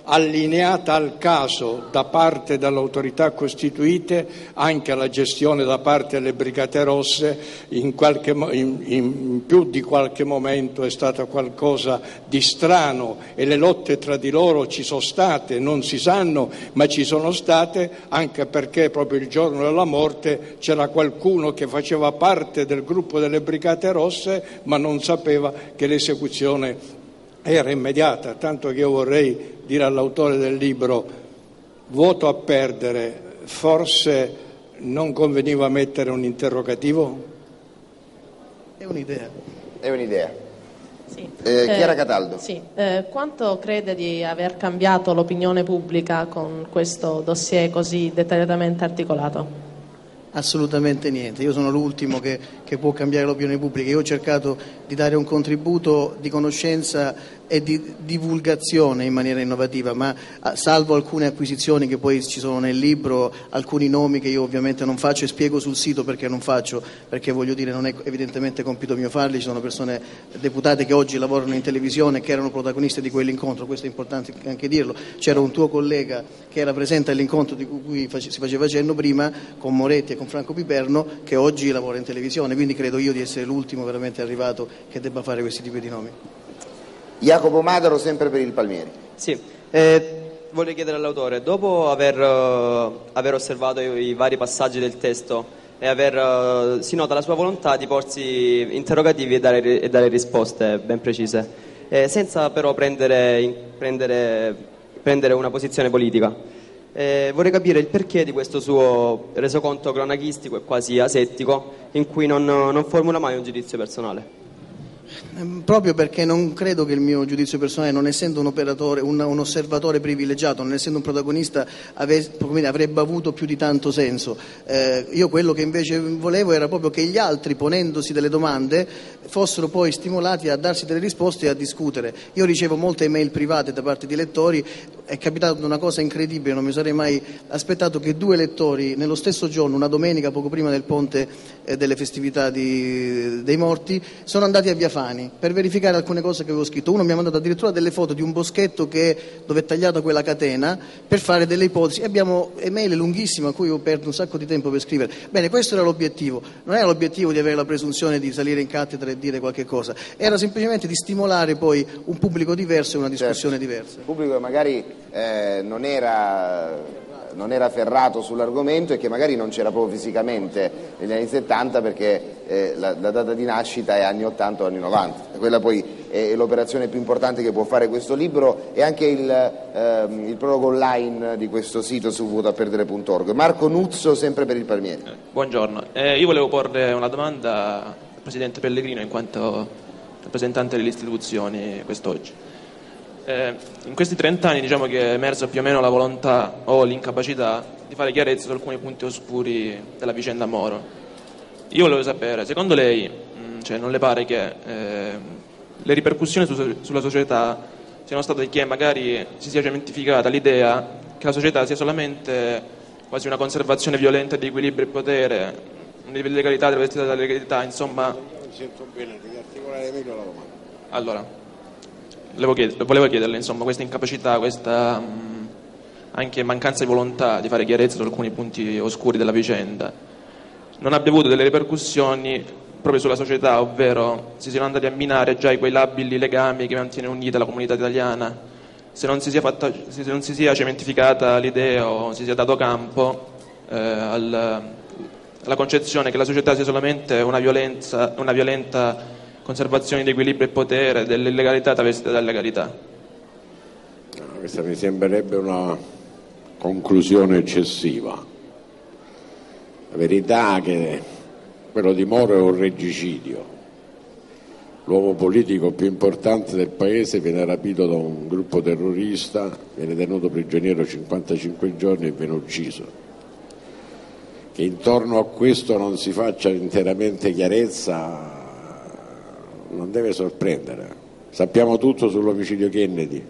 allineata al caso da parte delle autorità costituite, anche la gestione da parte delle Brigate Rosse in, qualche, in, in più di qualche momento è stata qualcosa di strano e le lotte tra di loro ci sono state, non si sanno, ma ci sono state anche perché proprio il giorno della morte c'era qualcuno che faceva parte del gruppo delle Brigate Rosse ma non sapeva che l'esecuzione era immediata, tanto che io vorrei dire all'autore del libro voto a perdere, forse non conveniva mettere un interrogativo? È un'idea. È un'idea. Sì. Eh, Chiara Cataldo. Sì. Eh, quanto crede di aver cambiato l'opinione pubblica con questo dossier così dettagliatamente articolato? Assolutamente niente, io sono l'ultimo che, che, può cambiare l'opinione pubblica, io ho cercato di dare un contributo di conoscenza e di divulgazione in maniera innovativa, ma ah, salvo alcune acquisizioni che poi ci sono nel libro, alcuni nomi che io ovviamente non faccio e spiego sul sito perché non faccio, perché voglio dire non è evidentemente compito mio farli, ci sono persone deputate che oggi lavorano in televisione che erano protagoniste di quell'incontro, questo è importante anche dirlo, c'era un tuo collega che era presente all'incontro di cui si faceva cenno prima con Moretti e con Franco Piperno che oggi lavora in televisione, quindi credo io di essere l'ultimo veramente arrivato che debba fare questi tipi di nomi. Jacopo Madaro, sempre per il Palmieri. Sì, eh, voglio chiedere all'autore, dopo aver, uh, aver osservato i, i, vari passaggi del testo e aver, uh, si nota la sua volontà di porsi interrogativi e dare, e dare risposte ben precise, eh, senza però prendere, prendere, prendere una posizione politica. Eh, vorrei capire il perché di questo suo resoconto cronachistico e quasi asettico in cui non, non formula mai un giudizio personale. Ehm, proprio perché non credo che il mio giudizio personale, non essendo un, operatore, un, un osservatore privilegiato, non essendo un protagonista, ave, avrebbe avuto più di tanto senso. Eh, io quello che invece volevo era proprio che gli altri, ponendosi delle domande, fossero poi stimolati a darsi delle risposte e a discutere. Io ricevo molte email private da parte di lettori, è capitato una cosa incredibile, non mi sarei mai aspettato che due lettori nello stesso giorno, una domenica poco prima del ponte eh, delle festività di, dei morti, sono andati a Via Fani per verificare alcune cose che avevo scritto. Uno mi ha mandato addirittura delle foto di un boschetto che, dove è tagliata quella catena per fare delle ipotesi. E abbiamo email lunghissime a cui ho perso un sacco di tempo per scrivere. Bene, questo era l'obiettivo. Non era l'obiettivo di avere la presunzione di salire in cattedra e dire qualche cosa, era semplicemente di stimolare poi un pubblico diverso e una discussione certo. diversa. Un pubblico che magari eh, non era non era ferrato sull'argomento e che magari non c'era proprio fisicamente negli anni 70 perché eh, la, la, data di nascita è anni 80 o anni 90. Quella poi è, è l'operazione più importante che può fare questo libro e anche il, ehm, il prologo online di questo sito su votaperdere.org. Marco Nuzzo, sempre per il Palmieri. Eh, buongiorno, eh, io volevo porre una domanda al Presidente Pellegrino in quanto rappresentante delle istituzioni quest'oggi. Eh, in questi 30 anni diciamo che è emersa più o meno la volontà o l'incapacità di fare chiarezza su alcuni punti oscuri della vicenda Moro. Io volevo sapere, secondo lei, mh, mm, cioè non le pare che eh, le ripercussioni su, sulla società siano state che magari si sia cementificata l'idea che la società sia solamente quasi una conservazione violenta di equilibri e potere, un'illegalità travestita dalla legalità, insomma... Non sento bene, devi articolare meglio la domanda. Allora, volevo chiederle insomma, questa incapacità, questa mh, anche mancanza di volontà di fare chiarezza su alcuni punti oscuri della vicenda. Non abbia avuto delle ripercussioni proprio sulla società, ovvero si siano andati a minare già quei labili legami che mantiene unita la comunità italiana, se non si sia, fatta, se non si sia cementificata l'idea o si sia dato campo eh, al, alla concezione che la società sia solamente una, violenza, una violenta conservazione di equilibrio e potere, dell'illegalità travestita da legalità. Questa mi sembrerebbe una conclusione eccessiva. La verità è che quello di Moro è un regicidio. L'uomo politico più importante del paese viene rapito da un gruppo terrorista, viene tenuto prigioniero 55 giorni e viene ucciso. Che intorno a questo non si faccia interamente chiarezza non deve sorprendere. Sappiamo tutto sull'omicidio Kennedy.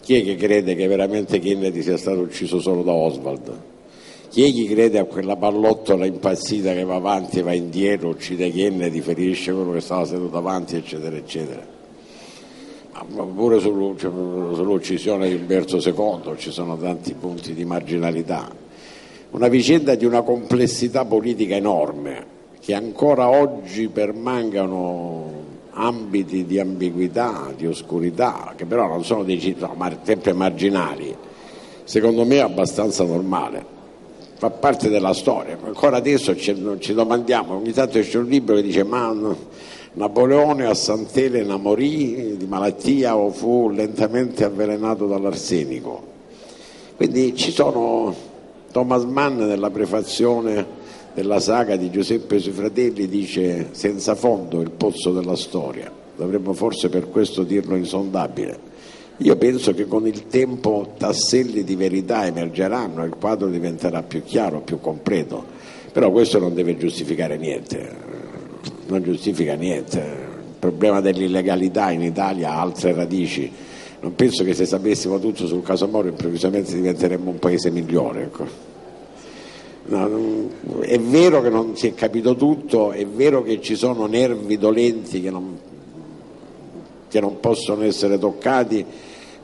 Chi è che crede che veramente Kennedy sia stato ucciso solo da Oswald? Chi è che crede a quella pallottola impazzita che va avanti e va indietro, uccide Kennedy, ferisce quello che stava seduto davanti, eccetera, eccetera? Ma pure sull'uccisione di Umberto II ci sono tanti punti di marginalità. Una vicenda di una complessità politica enorme, che ancora oggi permangano ambiti di ambiguità, di oscurità, che però non sono dei, no, sempre marginali, secondo me è abbastanza normale. Fa parte della storia. Ancora adesso ci, ci domandiamo, ogni tanto esce un libro che dice ma Napoleone a Sant'Elena morì di malattia o fu lentamente avvelenato dall'arsenico. Quindi ci sono Thomas Mann nella prefazione della saga di Giuseppe e sui fratelli dice senza fondo il pozzo della storia. Dovremmo forse per questo dirlo insondabile. Io penso che con il tempo tasselli di verità emergeranno e il quadro diventerà più chiaro, più completo, però questo non deve giustificare niente non giustifica niente. Il problema dell'illegalità in Italia ha altre radici. Non penso che se sapessimo tutto sul caso Moro improvvisamente diventeremmo un paese migliore. Ecco. È vero che non si è capito tutto, è vero che ci sono nervi dolenti che non, che non possono essere toccati,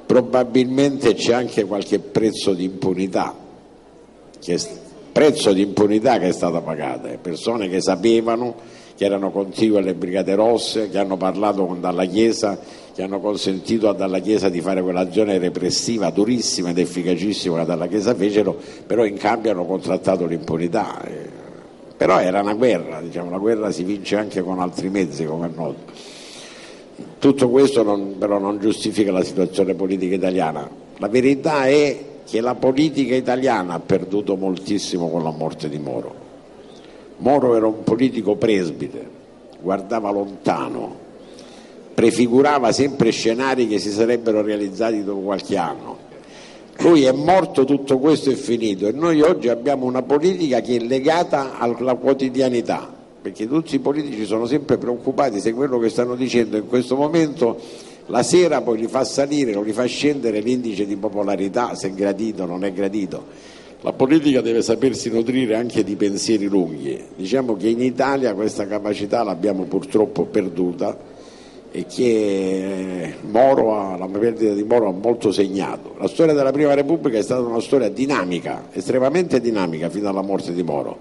probabilmente c'è anche qualche prezzo di impunità, che prezzo di impunità che è stata pagata, persone che sapevano che erano contigui alle Brigate Rosse, che hanno parlato con Dalla Chiesa, che hanno consentito a Dalla Chiesa di fare quell'azione repressiva durissima ed efficacissima che Dalla Chiesa fecero, però in cambio hanno contrattato l'impunità. Eh, però era una guerra, diciamo, la guerra si vince anche con altri mezzi, come è noto. Tutto questo non, però non giustifica la situazione politica italiana. La verità è che la politica italiana ha perduto moltissimo con la morte di Moro Moro era un politico presbite, guardava lontano, prefigurava sempre scenari che si sarebbero realizzati dopo qualche anno. Lui è morto, tutto questo è finito e noi oggi abbiamo una politica che è legata alla quotidianità, perché tutti i politici sono sempre preoccupati se quello che stanno dicendo in questo momento la sera poi li fa salire, non li fa scendere l'indice di popolarità, se è gradito o non è gradito la politica deve sapersi nutrire anche di pensieri lunghi. Diciamo che in Italia questa capacità l'abbiamo purtroppo perduta e che Moro, la perdita di Moro ha molto segnato. La storia della Prima Repubblica è stata una storia dinamica, estremamente dinamica fino alla morte di Moro.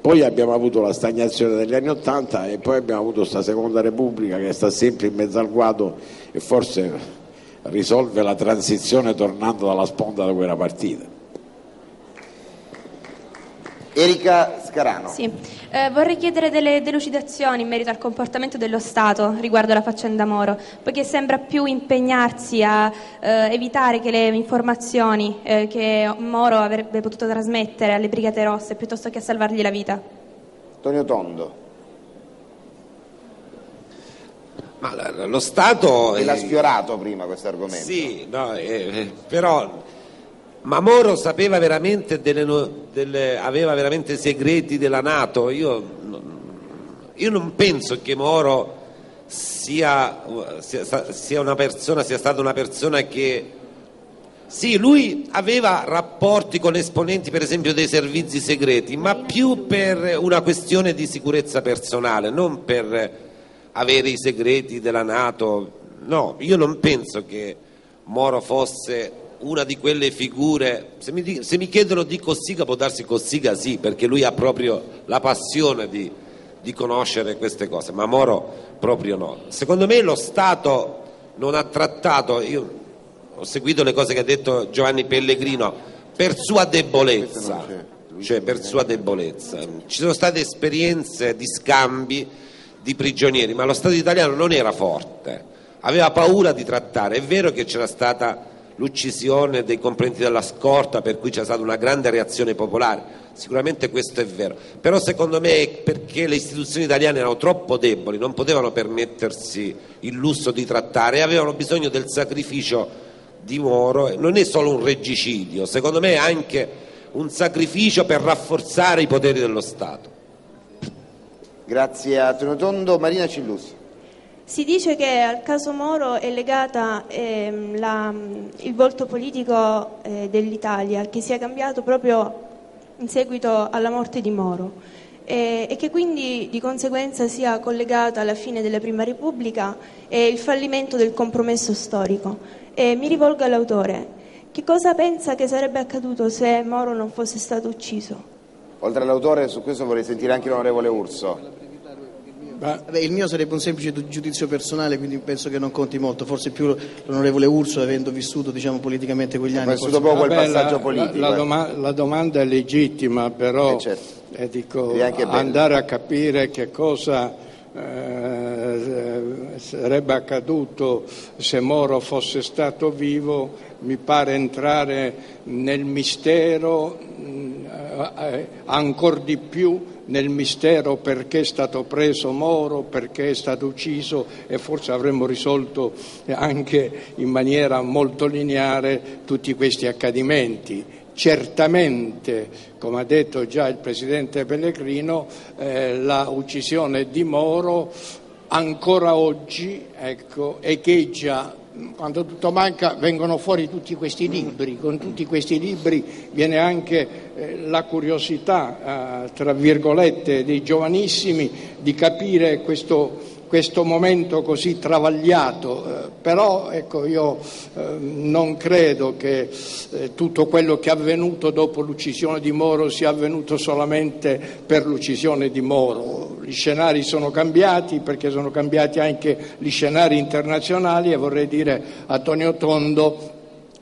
Poi abbiamo avuto la stagnazione degli anni Ottanta e poi abbiamo avuto questa Seconda Repubblica che sta sempre in mezzo al guado e forse risolve la transizione tornando dalla sponda da cui era partita. Erika Scarano. Sì. Eh, vorrei chiedere delle delucidazioni in merito al comportamento dello Stato riguardo alla faccenda Moro, poiché sembra più impegnarsi a eh, evitare che le informazioni eh, che Moro avrebbe potuto trasmettere alle Brigate Rosse piuttosto che a salvargli la vita. Antonio Tondo. Ma lo Stato... E l'ha sfiorato prima questo argomento. Sì, no, eh, però ma Moro veramente delle, delle, aveva veramente segreti della Nato? Io, io non penso che Moro sia, sia, sia, persona, sia stata una persona che... Sì, lui aveva rapporti con esponenti per esempio dei servizi segreti, ma più per una questione di sicurezza personale, non per avere i segreti della Nato. No, io non penso che Moro fosse una di quelle figure, se mi, se mi, chiedono di Cossiga può darsi Cossiga sì, perché lui ha proprio la passione di, di conoscere queste cose, ma Moro proprio no. Secondo me lo Stato non ha trattato, io ho seguito le cose che ha detto Giovanni Pellegrino, per sua debolezza, cioè per sua debolezza. Ci sono state esperienze di scambi di prigionieri, ma lo Stato italiano non era forte, aveva paura di trattare. È vero che c'era stata l'uccisione dei componenti della scorta per cui c'è stata una grande reazione popolare. Sicuramente questo è vero, però secondo me è perché le istituzioni italiane erano troppo deboli, non potevano permettersi il lusso di trattare e avevano bisogno del sacrificio di Moro. Non è solo un regicidio, secondo me è anche un sacrificio per rafforzare i poteri dello Stato. Grazie a Tonotondo. Marina Cillusi. Si dice che al caso Moro è legata ehm, la, il volto politico eh, dell'Italia, che sia cambiato proprio in seguito alla morte di Moro. e, e che quindi di conseguenza sia collegata alla fine della Prima Repubblica e il fallimento del compromesso storico. Mi rivolgo all'autore. Che cosa pensa che sarebbe accaduto se Moro non fosse stato ucciso? Oltre all'autore, su questo vorrei sentire anche l'onorevole Urso. Vabbè, il mio sarebbe un semplice giudizio personale, quindi penso che non conti molto. Forse più l'onorevole Urso, avendo vissuto diciamo, politicamente quegli anni. Ha vissuto poco il passaggio la, politico. La, la eh. doma- la domanda è legittima, però Eh, certo. eh, dico, andare a capire che cosa eh, sarebbe accaduto se Moro fosse stato vivo mi pare entrare nel mistero mh, eh, ancora di più nel mistero perché è stato preso Moro, perché è stato ucciso e forse avremmo risolto anche in maniera molto lineare tutti questi accadimenti. Certamente, come ha detto già il Presidente Pellegrino, eh, la uccisione di Moro ancora oggi ecco, echeggia quando tutto manca vengono fuori tutti questi libri, con tutti questi libri viene anche eh, la curiosità, eh, tra virgolette, dei giovanissimi di capire questo, questo momento così travagliato, eh, però ecco, io eh, non credo che eh, tutto quello che è avvenuto dopo l'uccisione di Moro sia avvenuto solamente per l'uccisione di Moro. Gli scenari sono cambiati perché sono cambiati anche gli scenari internazionali e vorrei dire a Tonio Tondo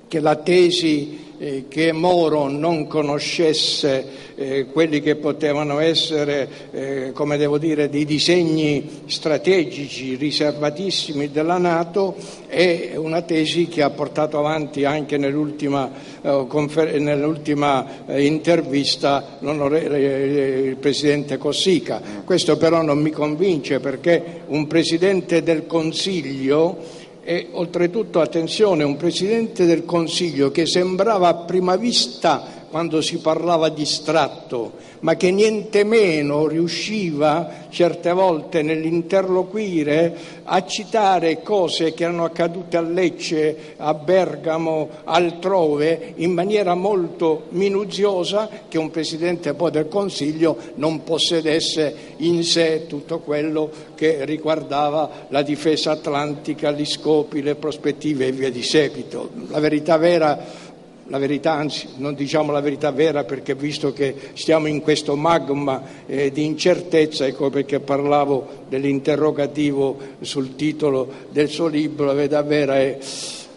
che la tesi che Moro non conoscesse eh, quelli che potevano essere, eh, come devo dire, dei disegni strategici riservatissimi della Nato è una tesi che ha portato avanti anche nell'ultima, eh, confer- nell'ultima eh, intervista il Presidente Cossica. Questo però non mi convince perché un Presidente del Consiglio e oltretutto, attenzione, un Presidente del Consiglio che sembrava a prima vista quando si parlava distratto, ma che niente meno riusciva certe volte nell'interloquire a citare cose che erano accadute a Lecce, a Bergamo, altrove, in maniera molto minuziosa che un Presidente poi del Consiglio non possedesse in sé tutto quello che riguardava la difesa atlantica, gli scopi, le prospettive e via di seguito. La verità vera la verità, anzi non diciamo la verità vera perché visto che stiamo in questo magma eh, di incertezza, ecco perché parlavo dell'interrogativo sul titolo del suo libro, la verità vera è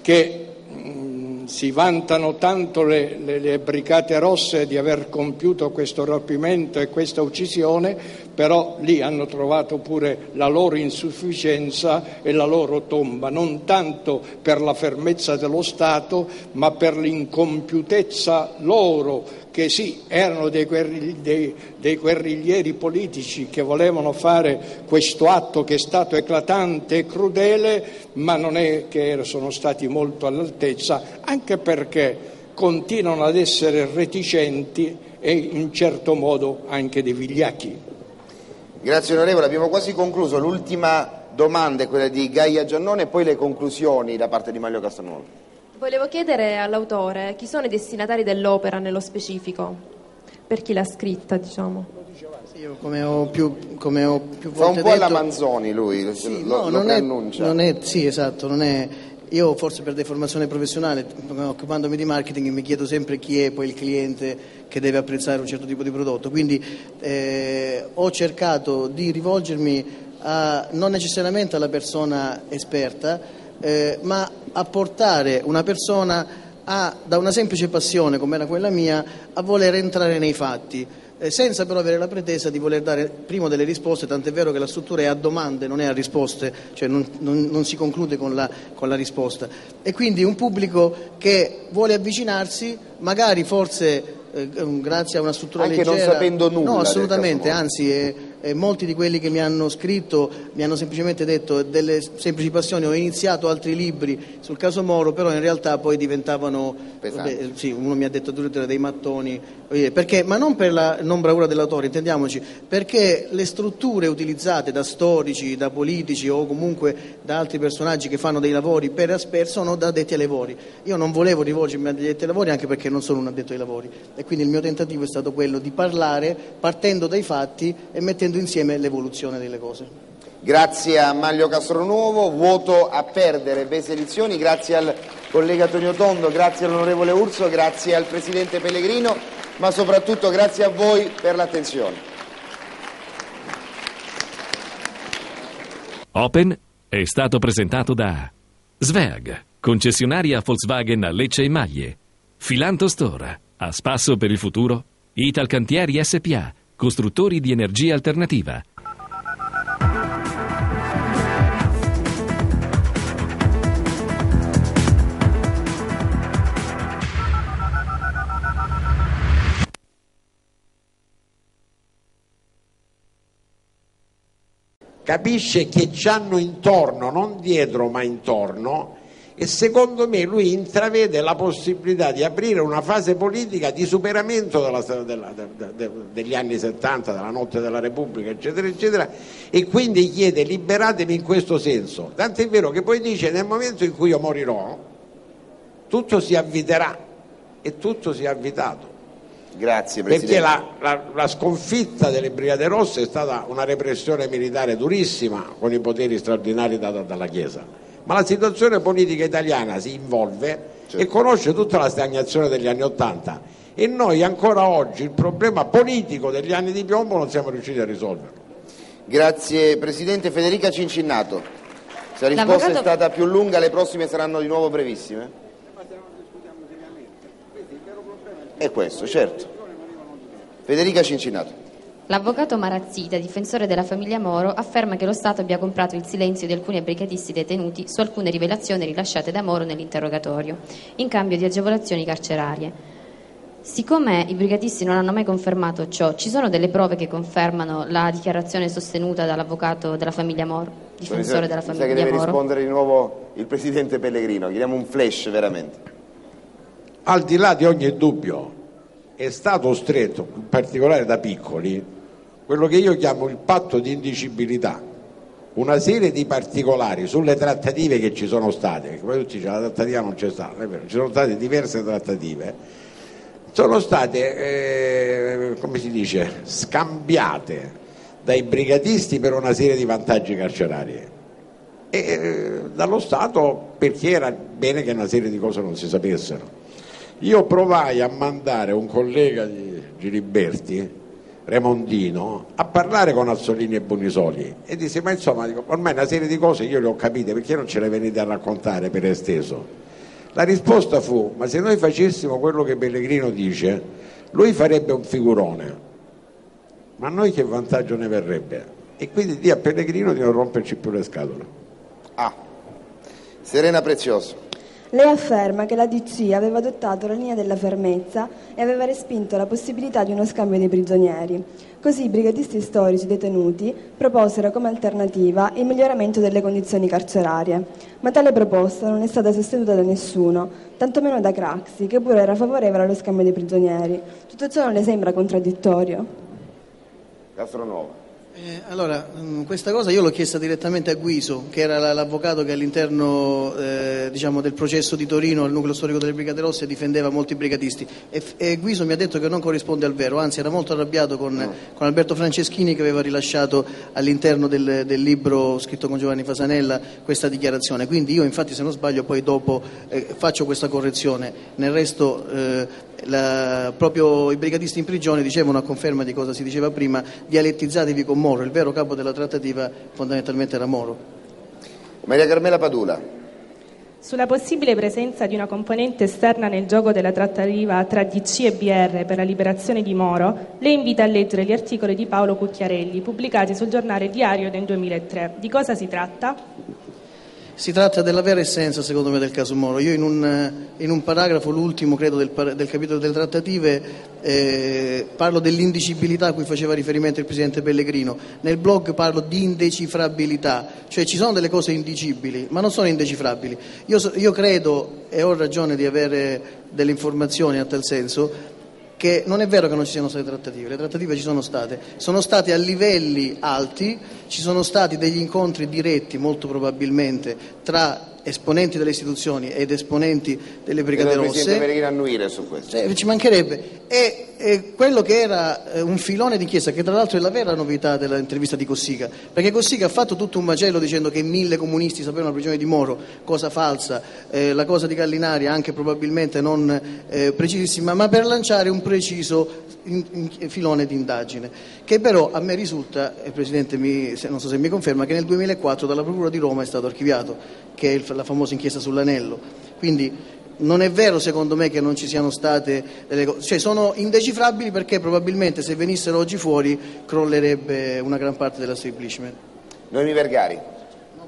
che mh, si vantano tanto le, le, le brigate rosse di aver compiuto questo rapimento e questa uccisione, però lì hanno trovato pure la loro insufficienza e la loro tomba, non tanto per la fermezza dello Stato, ma per l'incompiutezza loro, che sì, erano dei, guerrigli- dei- dei guerriglieri politici che volevano fare questo atto che è stato eclatante e crudele, ma non è che sono stati molto all'altezza, anche perché continuano ad essere reticenti e in certo modo anche dei vigliacchi. Grazie onorevole, abbiamo quasi concluso. L'ultima domanda è quella di Gaia Giannone e poi le conclusioni da parte di Maglio Castelnuovo. Volevo chiedere all'autore chi sono i destinatari dell'opera nello specifico, per chi l'ha scritta, diciamo. Io come ho più, come ho più Fa un volte po' alla detto, Manzoni lui, lo, no, lo non è, preannuncia. non è- sì, esatto, non è, io forse per deformazione professionale, occupandomi di marketing, mi chiedo sempre chi è poi il cliente che deve apprezzare un certo tipo di prodotto, quindi eh, ho cercato di rivolgermi a- non necessariamente alla persona esperta, eh, ma a portare una persona a- da una semplice passione, come era quella mia, a voler entrare nei fatti eh, senza però avere la pretesa di voler dare prima delle risposte, tant'è vero che la struttura è a domande, non è a risposte, cioè non, non- non si conclude con la, con la risposta. E quindi un pubblico che vuole avvicinarsi, magari forse eh, grazie a una struttura Anche non leggera... sapendo nulla No, assolutamente, anzi eh, eh, molti di quelli che mi hanno scritto mi hanno semplicemente detto delle semplici passioni, ho iniziato altri libri sul caso Moro, però in realtà poi diventavano, vabbè, sì, uno mi ha detto addirittura dei mattoni perché, ma non per la non bravura dell'autore, intendiamoci, perché le strutture utilizzate da storici, da politici o comunque da altri personaggi che fanno dei lavori per Asper sono da addetti ai lavori. Io non volevo rivolgermi ad addetti ai lavori anche perché non sono un addetto ai lavori e quindi il mio tentativo è stato quello di parlare partendo dai fatti e mettendo insieme l'evoluzione delle cose. Grazie a Maglio Castronuovo, voto a perdere Bese Edizioni, grazie al collega Tonio Tondo, grazie all'onorevole Urso, grazie al Presidente Pellegrino, ma soprattutto grazie a voi per l'attenzione. Open è stato presentato da Sveag, concessionaria Volkswagen a Lecce e Maglie, Filanto Store, a spasso per il futuro, Italcantieri SPA, costruttori di energia alternativa, capisce che ci hanno intorno, non dietro ma intorno, e secondo me lui intravede la possibilità di aprire una fase politica di superamento della, della, de, degli anni 70, della notte della Repubblica, eccetera, eccetera, e quindi chiede liberatemi in questo senso. Tant'è vero che poi dice nel momento in cui io morirò, tutto si avviterà e tutto si è avvitato. Grazie Presidente. Perché la, la, la, sconfitta delle Brigate Rosse è stata una repressione militare durissima con i poteri straordinari dati dalla Chiesa, ma la situazione politica italiana si involve certo. e conosce tutta la stagnazione degli anni Ottanta e noi ancora oggi il problema politico degli anni di piombo non siamo riusciti a risolverlo. Grazie Presidente. Federica Cincinnato, se la risposta è stata più lunga le prossime saranno di nuovo brevissime. È questo, certo. Federica Cincinato. L'avvocato Marazzita, difensore della famiglia Moro, afferma che lo Stato abbia comprato il silenzio di alcuni brigatisti detenuti su alcune rivelazioni rilasciate da Moro nell'interrogatorio, in cambio di agevolazioni carcerarie. Siccome i brigatisti non hanno mai confermato ciò, ci sono delle prove che confermano la dichiarazione sostenuta dall'avvocato della famiglia Moro, difensore della famiglia Moro? Sa che deve rispondere di nuovo il Presidente Pellegrino, chiediamo un flash veramente al di là di ogni dubbio, è stato stretto, in particolare da piccoli, quello che io chiamo il patto di indicibilità, una serie di particolari sulle trattative che ci sono state, perché poi tutti dicono la trattativa non c'è stata, ci sono state diverse trattative, sono state, eh, come si dice, scambiate dai brigatisti per una serie di vantaggi carcerari e eh, dallo Stato perché era bene che una serie di cose non si sapessero. Io provai a mandare un collega di Giliberti, Remondino, a parlare con Azzolini e Bonisoli e disse ma insomma ormai una serie di cose io le ho capite perché non ce le venite a raccontare per esteso? La risposta fu ma se noi facessimo quello che Pellegrino dice lui farebbe un figurone ma a noi che vantaggio ne verrebbe? E quindi di a Pellegrino di non romperci più le scatole. Ah, Serena Prezioso. Lei afferma che la DC aveva adottato la linea della fermezza e aveva respinto la possibilità di uno scambio dei prigionieri. Così i brigatisti storici detenuti proposero come alternativa il miglioramento delle condizioni carcerarie. Ma tale proposta non è stata sostenuta da nessuno, tantomeno da Craxi, che pure era favorevole allo scambio dei prigionieri. Tutto ciò non le sembra contraddittorio? Castronuovo. Eh, allora, mm, questa cosa io l'ho chiesta direttamente a Guiso, che era l'avvocato che all'interno eh, diciamo, del processo di Torino, al nucleo storico delle Brigate Rosse, difendeva molti brigatisti. E, e, Guiso mi ha detto che non corrisponde al vero, anzi era molto arrabbiato con, no. con Alberto Franceschini che aveva rilasciato all'interno del, del, libro scritto con Giovanni Fasanella questa dichiarazione. Quindi io infatti se non sbaglio poi dopo eh, faccio questa correzione. Nel resto eh, la, proprio i brigatisti in prigione dicevano a conferma di cosa si diceva prima, dialetizzatevi con Moro, il vero capo della trattativa fondamentalmente era Moro. Maria Carmela Padula. Sulla possibile presenza di una componente esterna nel gioco della trattativa tra DC e BR per la liberazione di Moro, le invita a leggere gli articoli di Paolo Cucchiarelli pubblicati sul giornale Diario nel 2003. Di cosa si tratta? Si tratta della vera essenza, secondo me, del caso Moro. Io in un, in un paragrafo, l'ultimo credo del, del, capitolo delle trattative, eh, parlo dell'indicibilità a cui faceva riferimento il Presidente Pellegrino. Nel blog parlo di indecifrabilità, cioè ci sono delle cose indicibili, ma non sono indecifrabili. Io, io credo, e ho ragione di avere delle informazioni a tal senso, che non è vero che non ci siano state trattative, le trattative ci sono state, sono state a livelli alti, ci sono stati degli incontri diretti molto probabilmente tra esponenti delle istituzioni ed esponenti delle Brigate Credo il Presidente Rosse. Annuire su questo. Eh, ci mancherebbe. E, e quello che era eh, un filone di chiesa, che tra l'altro è la vera novità dell'intervista di Cossiga, perché Cossiga ha fatto tutto un macello dicendo che mille comunisti sapevano la prigione di Moro, cosa falsa, eh, la cosa di Gallinari anche probabilmente non eh, precisissima, ma per lanciare un preciso in- in- filone di indagine, che però a me risulta, e il Presidente mi- se- non so se mi conferma, che nel 2004 dalla Procura di Roma è stato archiviato, che è il- la famosa inchiesta sull'anello. Quindi non è vero secondo me che non ci siano state delle cose, cioè sono indecifrabili perché probabilmente se venissero oggi fuori crollerebbe una gran parte dell'establishment. Noemi Vergari.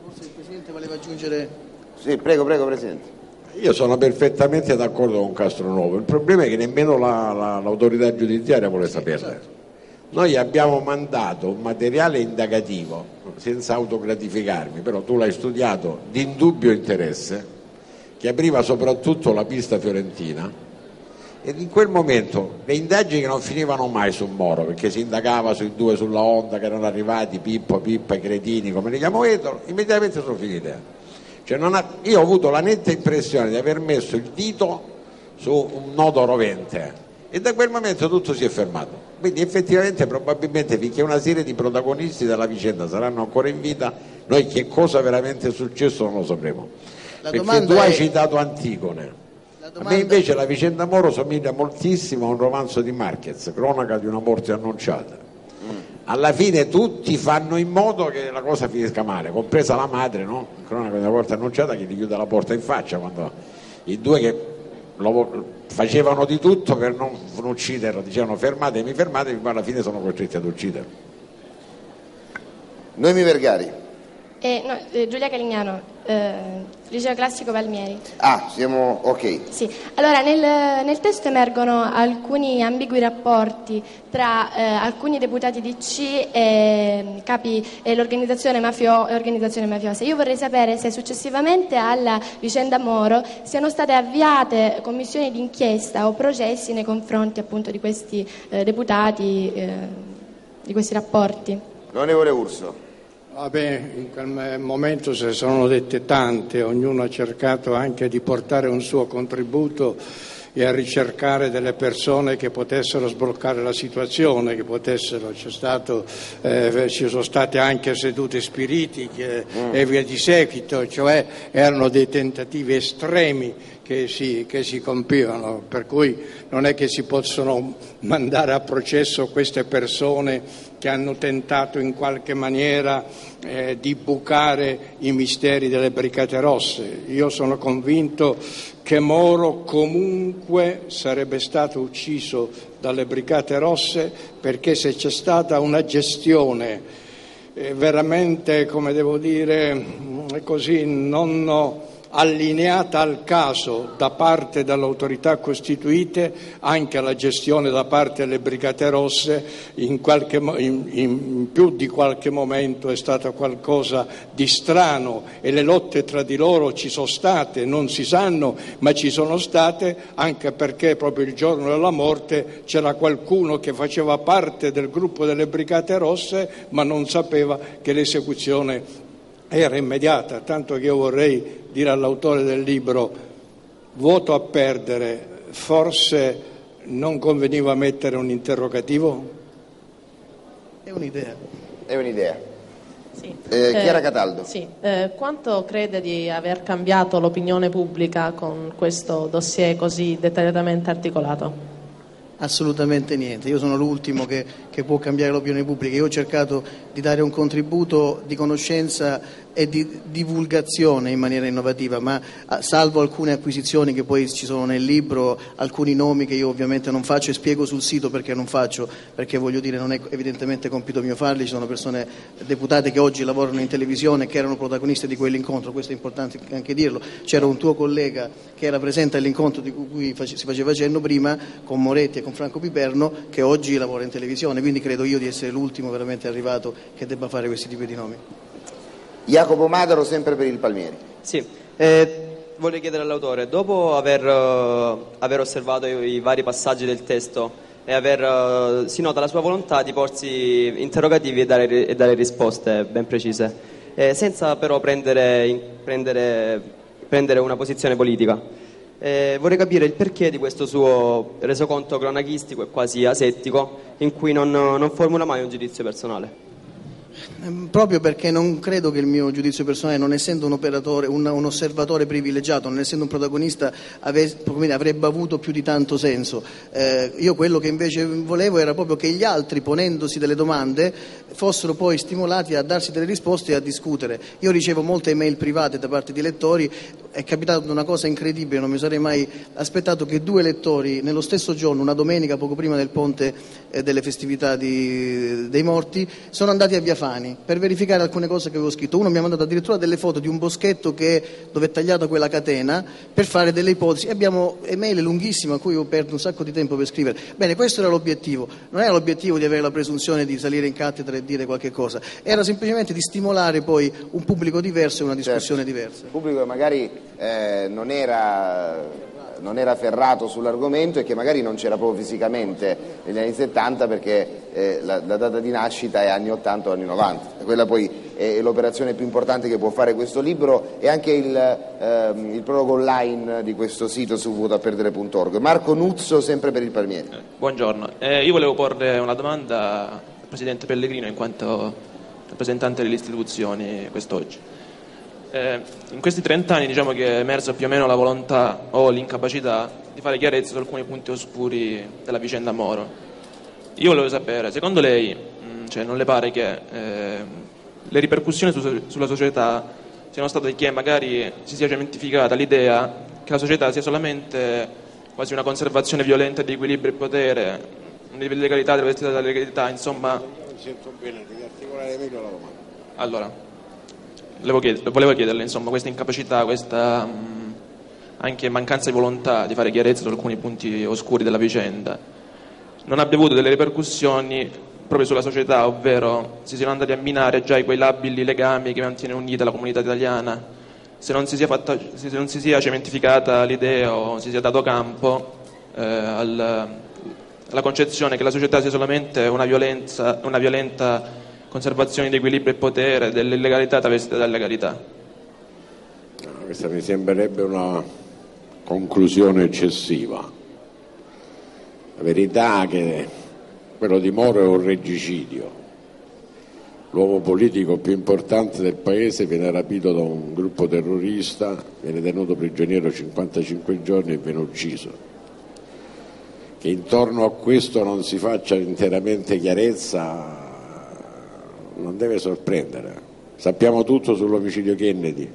Forse il Presidente voleva aggiungere... Sì, prego, prego Presidente. Io sono perfettamente d'accordo con Castronovo, il problema è che nemmeno la- la- l'autorità giudiziaria vuole saperne. Noi abbiamo mandato un materiale indagativo, senza autogratificarmi, però tu l'hai studiato, di indubbio interesse, che apriva soprattutto la pista fiorentina ed in quel momento le indagini non finivano mai su Moro perché si indagava sui due sulla Honda che erano arrivati, Pippo, Pippa, i cretini, come li chiamo io, immediatamente sono finite. Cioè non ha- io ho avuto la netta impressione di aver messo il dito su un nodo rovente e da quel momento tutto si è fermato. Quindi effettivamente probabilmente finché una serie di protagonisti della vicenda saranno ancora in vita, noi che cosa veramente è successo non lo sapremo. La Perché domanda tu hai è- citato Antigone. A me domanda- invece la vicenda Moro somiglia moltissimo a un romanzo di Marquez, cronaca di una morte annunciata. Alla fine tutti fanno in modo che la cosa finisca male, compresa la madre, no? Cronaca di una morte annunciata che gli chiude la porta in faccia quando i due che lo facevano di tutto per non, ucciderlo, dicevano fermatemi, fermatemi, ma alla fine sono costretti ad ucciderlo. Noemi Vergari. Eh, no, eh, Giulia Calignano, eh, Liceo Classico Palmieri. Ah, siamo ok. Sì, allora nel, nel testo emergono alcuni ambigui rapporti tra eh, alcuni deputati DC e mm, capi e l'organizzazione mafio- organizzazione mafiosa. Io vorrei sapere se successivamente alla vicenda Moro siano state avviate commissioni d'inchiesta o processi nei confronti appunto di questi eh, deputati, eh, di questi rapporti. Onorevole Urso. Vabbè, in quel momento se sono dette tante, ognuno ha cercato anche di portare un suo contributo e a ricercare delle persone che potessero sbloccare la situazione, che potessero, c'è stato, eh, ci sono state anche sedute spiritiche e via di seguito, cioè erano dei tentativi estremi che si, che si compivano, per cui non è che si possono mandare a processo queste persone che hanno tentato in qualche maniera eh, di bucare i misteri delle Brigate Rosse. Io sono convinto che Moro comunque sarebbe stato ucciso dalle Brigate Rosse perché se c'è stata una gestione eh, veramente, come devo dire, mm, così non allineata al caso da parte delle autorità costituite anche alla gestione da parte delle Brigate Rosse in, qualche in- in più di qualche momento è stato qualcosa di strano e le lotte tra di loro ci sono state, non si sanno, ma ci sono state anche perché proprio il giorno della morte c'era qualcuno che faceva parte del gruppo delle Brigate Rosse ma non sapeva che l'esecuzione era immediata, tanto che io vorrei dire all'autore del libro voto a perdere, forse non conveniva mettere un interrogativo? È un'idea. È un'idea. Sì. Eh, Chiara Eh, Cataldo. Sì. Eh, quanto crede di aver cambiato l'opinione pubblica con questo dossier così dettagliatamente articolato? Assolutamente niente, io sono l'ultimo che, che può cambiare l'opinione pubblica, io ho cercato di dare un contributo di conoscenza e di divulgazione in maniera innovativa, ma ah, salvo alcune acquisizioni che poi ci sono nel libro, alcuni nomi che io ovviamente non faccio e spiego sul sito perché non faccio, perché voglio dire non è evidentemente compito mio farli, ci sono persone deputate che oggi lavorano in televisione che erano protagoniste di quell'incontro, questo è importante anche dirlo, c'era un tuo collega che era presente all'incontro di cui si faceva cenno prima con Moretti e con Franco Piperno che oggi lavora in televisione, quindi credo io di essere l'ultimo veramente arrivato che debba fare questi tipi di nomi. Jacopo Madaro, sempre per il Palmieri. Sì, eh, voglio chiedere all'autore, dopo aver, eh, aver osservato i, i vari passaggi del testo e aver, eh, si nota la sua volontà di porsi interrogativi e dare, e dare risposte ben precise, eh, senza però prendere, prendere- prendere una posizione politica. Eh, vorrei capire il perché di questo suo resoconto cronachistico e quasi asettico in cui non, non formula mai un giudizio personale. Ehm, Proprio perché non credo che il mio giudizio personale, non essendo un operatore, un, un osservatore privilegiato, non essendo un protagonista, ave- avrebbe avuto più di tanto senso. Eh, io quello che invece volevo era proprio che gli altri, ponendosi delle domande, fossero poi stimolati a darsi delle risposte e a discutere. Io ricevo molte email private da parte di lettori, è capitata una cosa incredibile, non mi sarei mai aspettato che due lettori nello stesso giorno, una domenica poco prima del ponte eh, delle festività di- dei morti, sono andati a Via Fani per verificare alcune cose che avevo scritto. Uno mi ha mandato addirittura delle foto di un boschetto che, dove è tagliata quella catena per fare delle ipotesi. E abbiamo email lunghissime a cui ho perso un sacco di tempo per scrivere. Bene, questo era l'obiettivo. Non era l'obiettivo di avere la presunzione di salire in cattedra e dire qualche cosa, era semplicemente di stimolare poi un pubblico diverso e una discussione diversa. Il pubblico che magari eh, non, era, non era ferrato sull'argomento e che magari non c'era proprio fisicamente negli anni 70 perché eh, la, la data di nascita è anni 80 o anni 90. E Quella poi è l'operazione più importante che può fare questo libro e anche il, ehm, il prologo online di questo sito su votaperdere.org. Marco Nuzzo, sempre per il Palmieri. Buongiorno, Eh, io volevo porre una domanda al Presidente Pellegrino in quanto rappresentante delle istituzioni quest'oggi. Eh, in questi 30 anni diciamo che è emersa più o meno la volontà o l'incapacità di fare chiarezza su alcuni punti oscuri della vicenda Moro. Io volevo sapere, secondo lei, mh, cioè, non le pare che eh, le ripercussioni su- sulla società siano state che magari si sia cementificata l'idea che la società sia solamente quasi una conservazione violenta di equilibri e potere, un'illegalità rivestita dalla legalità, insomma... Non sento bene, devi articolare meglio la domanda. Allora, volevo, chied- volevo chiederle, insomma, questa incapacità, questa mh, anche mancanza di volontà di fare chiarezza su alcuni punti oscuri della vicenda, non abbia avuto delle ripercussioni proprio sulla società, ovvero si siano andati a minare già quei labili legami che mantiene unita la comunità italiana, se non si sia, fatta- se non si sia cementificata l'idea o si sia dato campo eh, al- alla concezione che la società sia solamente una, violenza, una violenta conservazione di equilibrio e potere, dell'illegalità travestita da legalità. No, Questa mi sembrerebbe una conclusione eccessiva. La verità è che quello di Moro è un regicidio. L'uomo politico più importante del paese viene rapito da un gruppo terrorista, viene tenuto prigioniero 55 giorni e viene ucciso. Che intorno a questo non si faccia interamente chiarezza non deve sorprendere. Sappiamo tutto sull'omicidio Kennedy.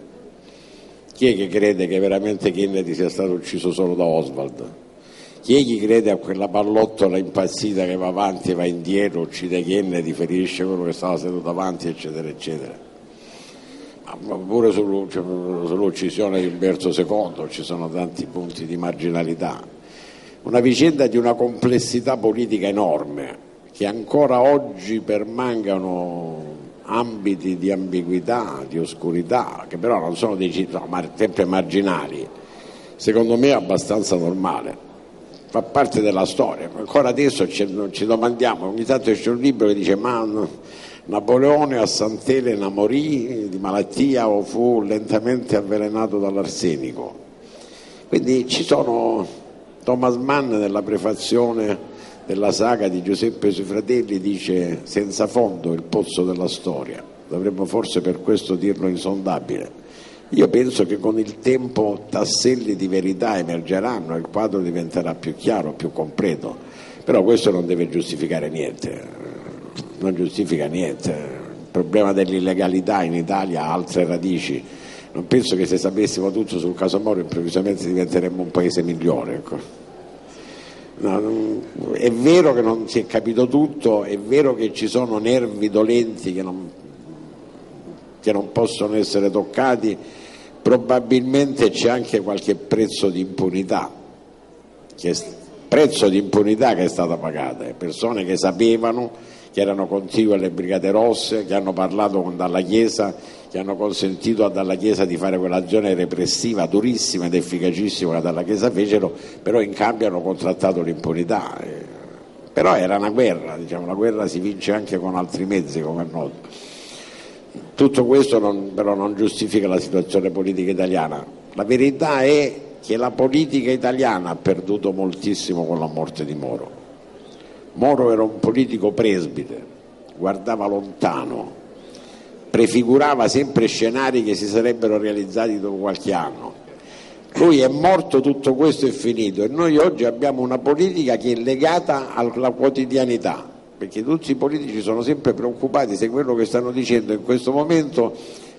Chi è che crede che veramente Kennedy sia stato ucciso solo da Oswald? Chi è che crede a quella pallottola impazzita che va avanti e va indietro, uccide Kennedy, ferisce quello che stava seduto davanti, eccetera, eccetera? Ma pure cioè, sull'uccisione di Umberto II ci sono tanti punti di marginalità. Una vicenda di una complessità politica enorme, che ancora oggi permangano ambiti di ambiguità, di oscurità, che però non sono dei, no, ma- sempre marginali, secondo me è abbastanza normale. Fa parte della storia, ancora adesso ci, domandiamo, ogni tanto esce un libro che dice ma Napoleone a Sant'Elena morì di malattia o fu lentamente avvelenato dall'arsenico. Quindi ci sono Thomas Mann nella prefazione della saga di Giuseppe sui fratelli dice senza fondo il pozzo della storia, dovremmo forse per questo dirlo insondabile. Io penso che con il tempo tasselli di verità emergeranno e il quadro diventerà più chiaro, più completo, però questo non deve giustificare niente, non giustifica niente. Il problema dell'illegalità in Italia ha altre radici. Non penso che se sapessimo tutto sul caso Moro improvvisamente diventeremmo un paese migliore. Ecco. È vero che non si è capito tutto, è vero che ci sono nervi dolenti che non, che non possono essere toccati, probabilmente c'è anche qualche prezzo di impunità, che prezzo di impunità che è stata pagata, persone che sapevano che erano contigui alle Brigate Rosse, che hanno parlato con Dalla Chiesa, che hanno consentito a Dalla Chiesa di fare quell'azione repressiva durissima ed efficacissima che Dalla Chiesa fecero, però in cambio hanno contrattato l'impunità. Eh, però era una guerra, diciamo, la guerra si vince anche con altri mezzi, come è noto. Tutto questo non, però non giustifica la situazione politica italiana. La verità è che la politica italiana ha perduto moltissimo con la morte di Moro. Moro era un politico presbite, guardava lontano, prefigurava sempre scenari che si sarebbero realizzati dopo qualche anno. Lui è morto, tutto questo è finito e noi oggi abbiamo una politica che è legata alla quotidianità, perché tutti i politici sono sempre preoccupati se quello che stanno dicendo in questo momento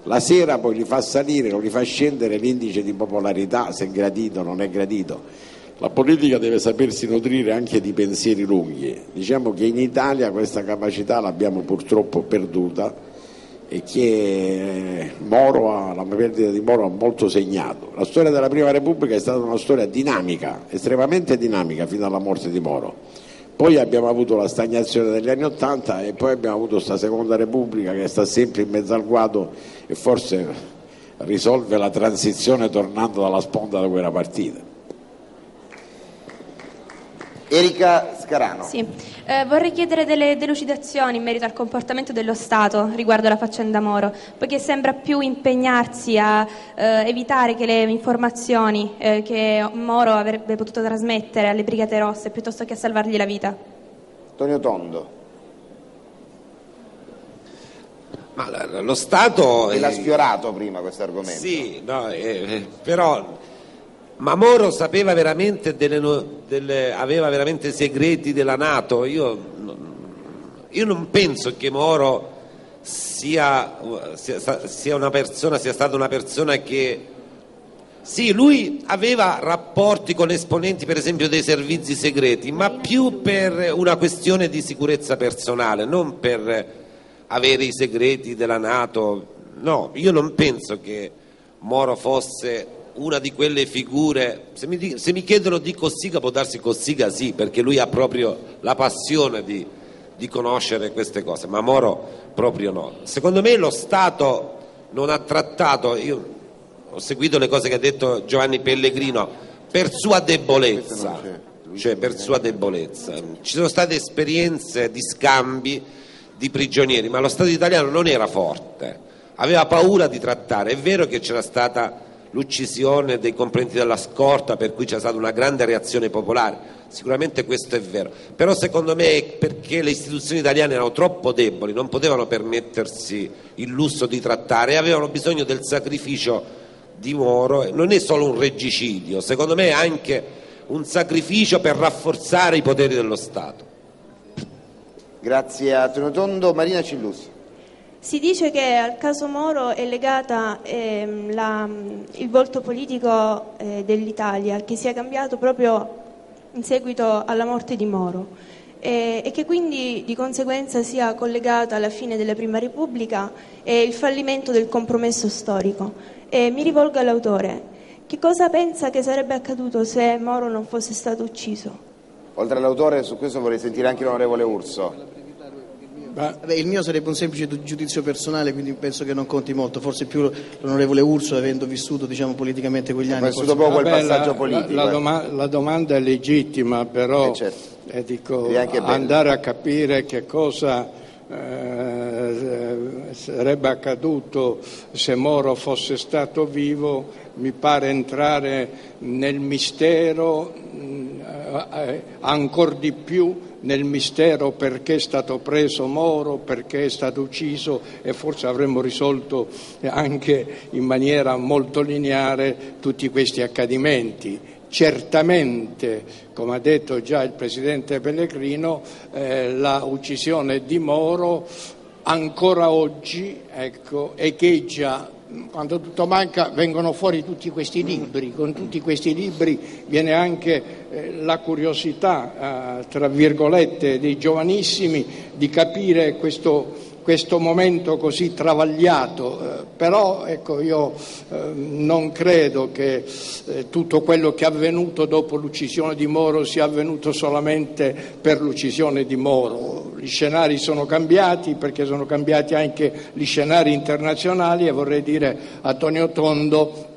la sera poi li fa salire o li fa scendere l'indice di popolarità, se è gradito o non è gradito. La politica deve sapersi nutrire anche di pensieri lunghi. Diciamo che in Italia questa capacità l'abbiamo purtroppo perduta e che Moro, la perdita di Moro ha molto segnato. La storia della Prima Repubblica è stata una storia dinamica, estremamente dinamica fino alla morte di Moro. Poi abbiamo avuto la stagnazione degli anni Ottanta e poi abbiamo avuto questa Seconda Repubblica che sta sempre in mezzo al guado e forse risolve la transizione tornando dalla sponda da cui era partita. Erika Scarano. Sì. Eh, vorrei chiedere delle delucidazioni in merito al comportamento dello Stato riguardo alla faccenda Moro, poiché sembra più impegnarsi a eh, evitare che le informazioni eh, che Moro avrebbe potuto trasmettere alle Brigate Rosse piuttosto che a salvargli la vita. Antonio Tondo. Ma lo Stato... E l'ha sfiorato prima questo argomento. Sì, no, eh, però ma Moro sapeva veramente delle, delle, aveva veramente segreti della Nato? Io, io non penso che Moro sia, sia, sia, una persona, sia stata una persona che... Sì, lui aveva rapporti con esponenti per esempio dei servizi segreti, ma più per una questione di sicurezza personale, non per avere i segreti della Nato. No, io non penso che Moro fosse una di quelle figure, se mi, se mi, chiedono di Cossiga può darsi Cossiga sì, perché lui ha proprio la passione di, di conoscere queste cose, ma Moro proprio no. Secondo me lo Stato non ha trattato, io ho seguito le cose che ha detto Giovanni Pellegrino, per sua debolezza, cioè per sua debolezza. Ci sono state esperienze di scambi di prigionieri, ma lo Stato italiano non era forte, aveva paura di trattare. È vero che c'era stata l'uccisione dei componenti della scorta per cui c'è stata una grande reazione popolare, sicuramente questo è vero, però secondo me è perché le istituzioni italiane erano troppo deboli, non potevano permettersi il lusso di trattare e avevano bisogno del sacrificio di Moro, non è solo un regicidio, secondo me è anche un sacrificio per rafforzare i poteri dello Stato. Grazie a Tonotondo, Marina Cillusi. Si dice che al caso Moro è legata ehm, la, il volto politico eh, dell'Italia, che sia cambiato proprio in seguito alla morte di Moro e, e che quindi di conseguenza sia collegata alla fine della Prima Repubblica e il fallimento del compromesso storico. Mi rivolgo all'autore. Che cosa pensa che sarebbe accaduto se Moro non fosse stato ucciso? Oltre all'autore, su questo vorrei sentire anche l'onorevole Urso. Beh, il mio sarebbe un semplice giudizio personale, quindi penso che non conti molto, forse più l'onorevole Urso, avendo vissuto diciamo, politicamente quegli anni. Ha vissuto poco quel passaggio la, politico. La, la, eh. doma- la, domanda è legittima, però eh certo. eh, dico, andare a capire che cosa eh, sarebbe accaduto se Moro fosse stato vivo mi pare entrare nel mistero mh, eh, ancora di più nel mistero perché è stato preso Moro, perché è stato ucciso e forse avremmo risolto anche in maniera molto lineare tutti questi accadimenti. Certamente, come ha detto già il Presidente Pellegrino, eh, la uccisione di Moro ancora oggi ecco, echeggia quando tutto manca vengono fuori tutti questi libri, con tutti questi libri viene anche eh, la curiosità, eh, tra virgolette, dei giovanissimi di capire questo questo momento così travagliato, eh, però ecco, io eh, non credo che eh, tutto quello che è avvenuto dopo l'uccisione di Moro sia avvenuto solamente per l'uccisione di Moro. Gli scenari sono cambiati perché sono cambiati anche gli scenari internazionali e vorrei dire a Tonio Tondo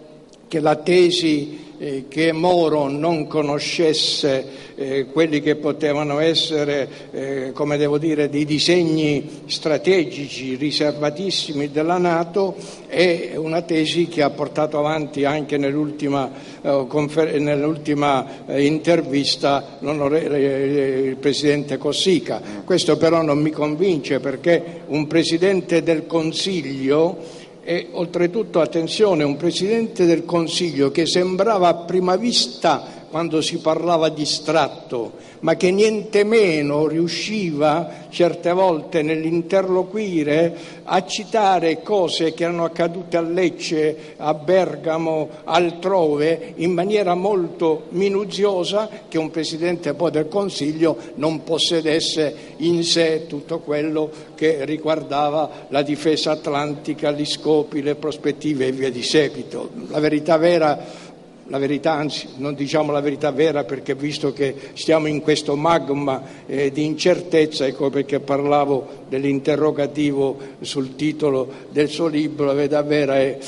che la tesi eh, che Moro non conoscesse eh, quelli che potevano essere, eh, come devo dire, dei disegni strategici riservatissimi della Nato è una tesi che ha portato avanti anche nell'ultima, eh, confer- nell'ultima eh, intervista il Presidente Cossica. Questo però non mi convince perché un Presidente del Consiglio e oltretutto, attenzione, un Presidente del Consiglio che sembrava a prima vista quando si parlava distratto, ma che niente meno riusciva certe volte nell'interloquire a citare cose che erano accadute a Lecce, a Bergamo, altrove, in maniera molto minuziosa che un Presidente poi del Consiglio non possedesse in sé tutto quello che riguardava la difesa atlantica, gli scopi, le prospettive e via di seguito. La verità vera la verità, anzi non diciamo la verità vera perché visto che stiamo in questo magma eh, di incertezza, ecco perché parlavo dell'interrogativo sul titolo del suo libro, la verità vera è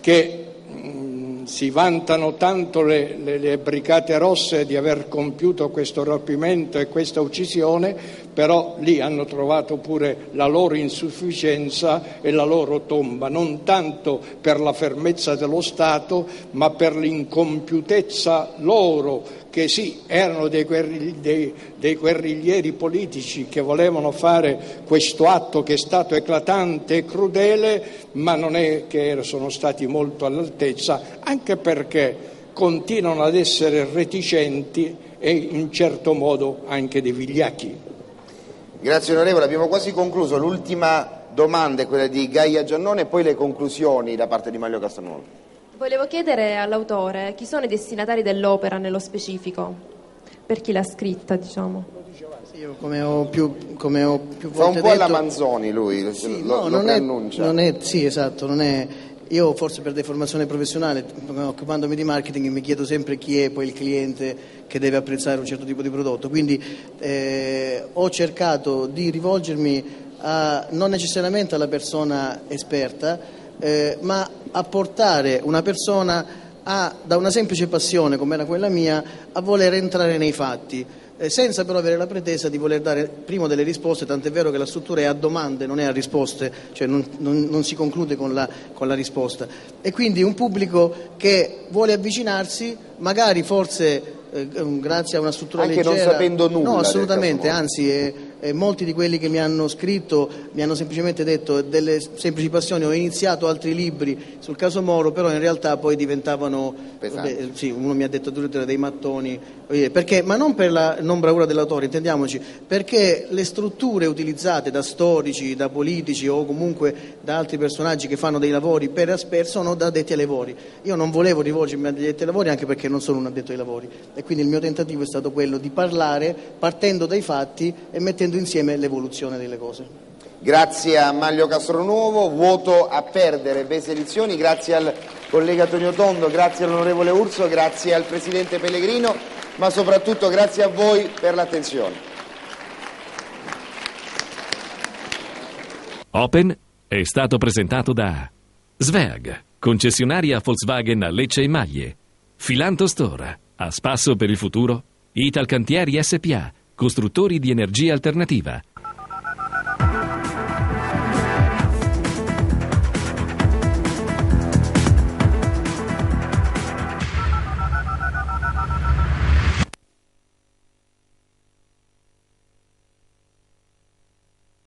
che si vantano tanto le, le, le, Brigate Rosse di aver compiuto questo rapimento e questa uccisione, però lì hanno trovato pure la loro insufficienza e la loro tomba, non tanto per la fermezza dello Stato, ma per l'incompiutezza loro, che sì, erano dei, guerrigli, dei, dei guerriglieri politici che volevano fare questo atto che è stato eclatante e crudele, ma non è che sono stati molto all'altezza, anche perché continuano ad essere reticenti e in certo modo anche dei vigliacchi. Grazie onorevole, abbiamo quasi concluso. L'ultima domanda è quella di Gaia Giannone e poi le conclusioni da parte di Maglio Castronuovo. Volevo chiedere all'autore chi sono i destinatari dell'opera nello specifico, per chi l'ha scritta, diciamo. Io come ho più, come ho più Fa un po' detto- Manzoni lui, Sì, lo, no, lo non, è, preannuncia. non è- sì, esatto, non è, io forse per deformazione professionale, occupandomi di marketing, mi chiedo sempre chi è poi il cliente che deve apprezzare un certo tipo di prodotto, quindi eh, ho cercato di rivolgermi a- non necessariamente alla persona esperta, eh, ma a portare una persona a, da una semplice passione come era quella mia a voler entrare nei fatti eh, senza però avere la pretesa di voler dare prima delle risposte, tant'è vero che la struttura è a domande, non è a risposte, cioè non, non- non si conclude con la, con la risposta. E quindi un pubblico che vuole avvicinarsi, magari forse eh, grazie a una struttura Anche non leggera... sapendo nulla No, assolutamente, anzi eh, eh, molti di quelli che mi hanno scritto mi hanno semplicemente detto delle semplici passioni, ho iniziato altri libri sul caso Moro, però in realtà poi diventavano, vabbè, eh, sì, uno mi ha detto addirittura dei mattoni, perché, ma non per la non bravura dell'autore, intendiamoci, perché le strutture utilizzate da storici, da politici o comunque da altri personaggi che fanno dei lavori per asper sono da addetti ai lavori. Io non volevo rivolgermi ad addetti ai lavori anche perché non sono un addetto ai lavori e quindi il mio tentativo è stato quello di parlare partendo dai fatti e mettendo insieme l'evoluzione delle cose. Grazie a Maglio Castronuovo, voto a perdere Bese Edizioni, grazie al collega Tonio Tondo, grazie all'onorevole Urso, grazie al Presidente Pellegrino, ma soprattutto grazie a voi per l'attenzione. Open è stato presentato da Sveg, concessionaria Volkswagen a Lecce e Maglie, Filanto Store, a spasso per il futuro, Italcantieri SPA, costruttori di energia alternativa,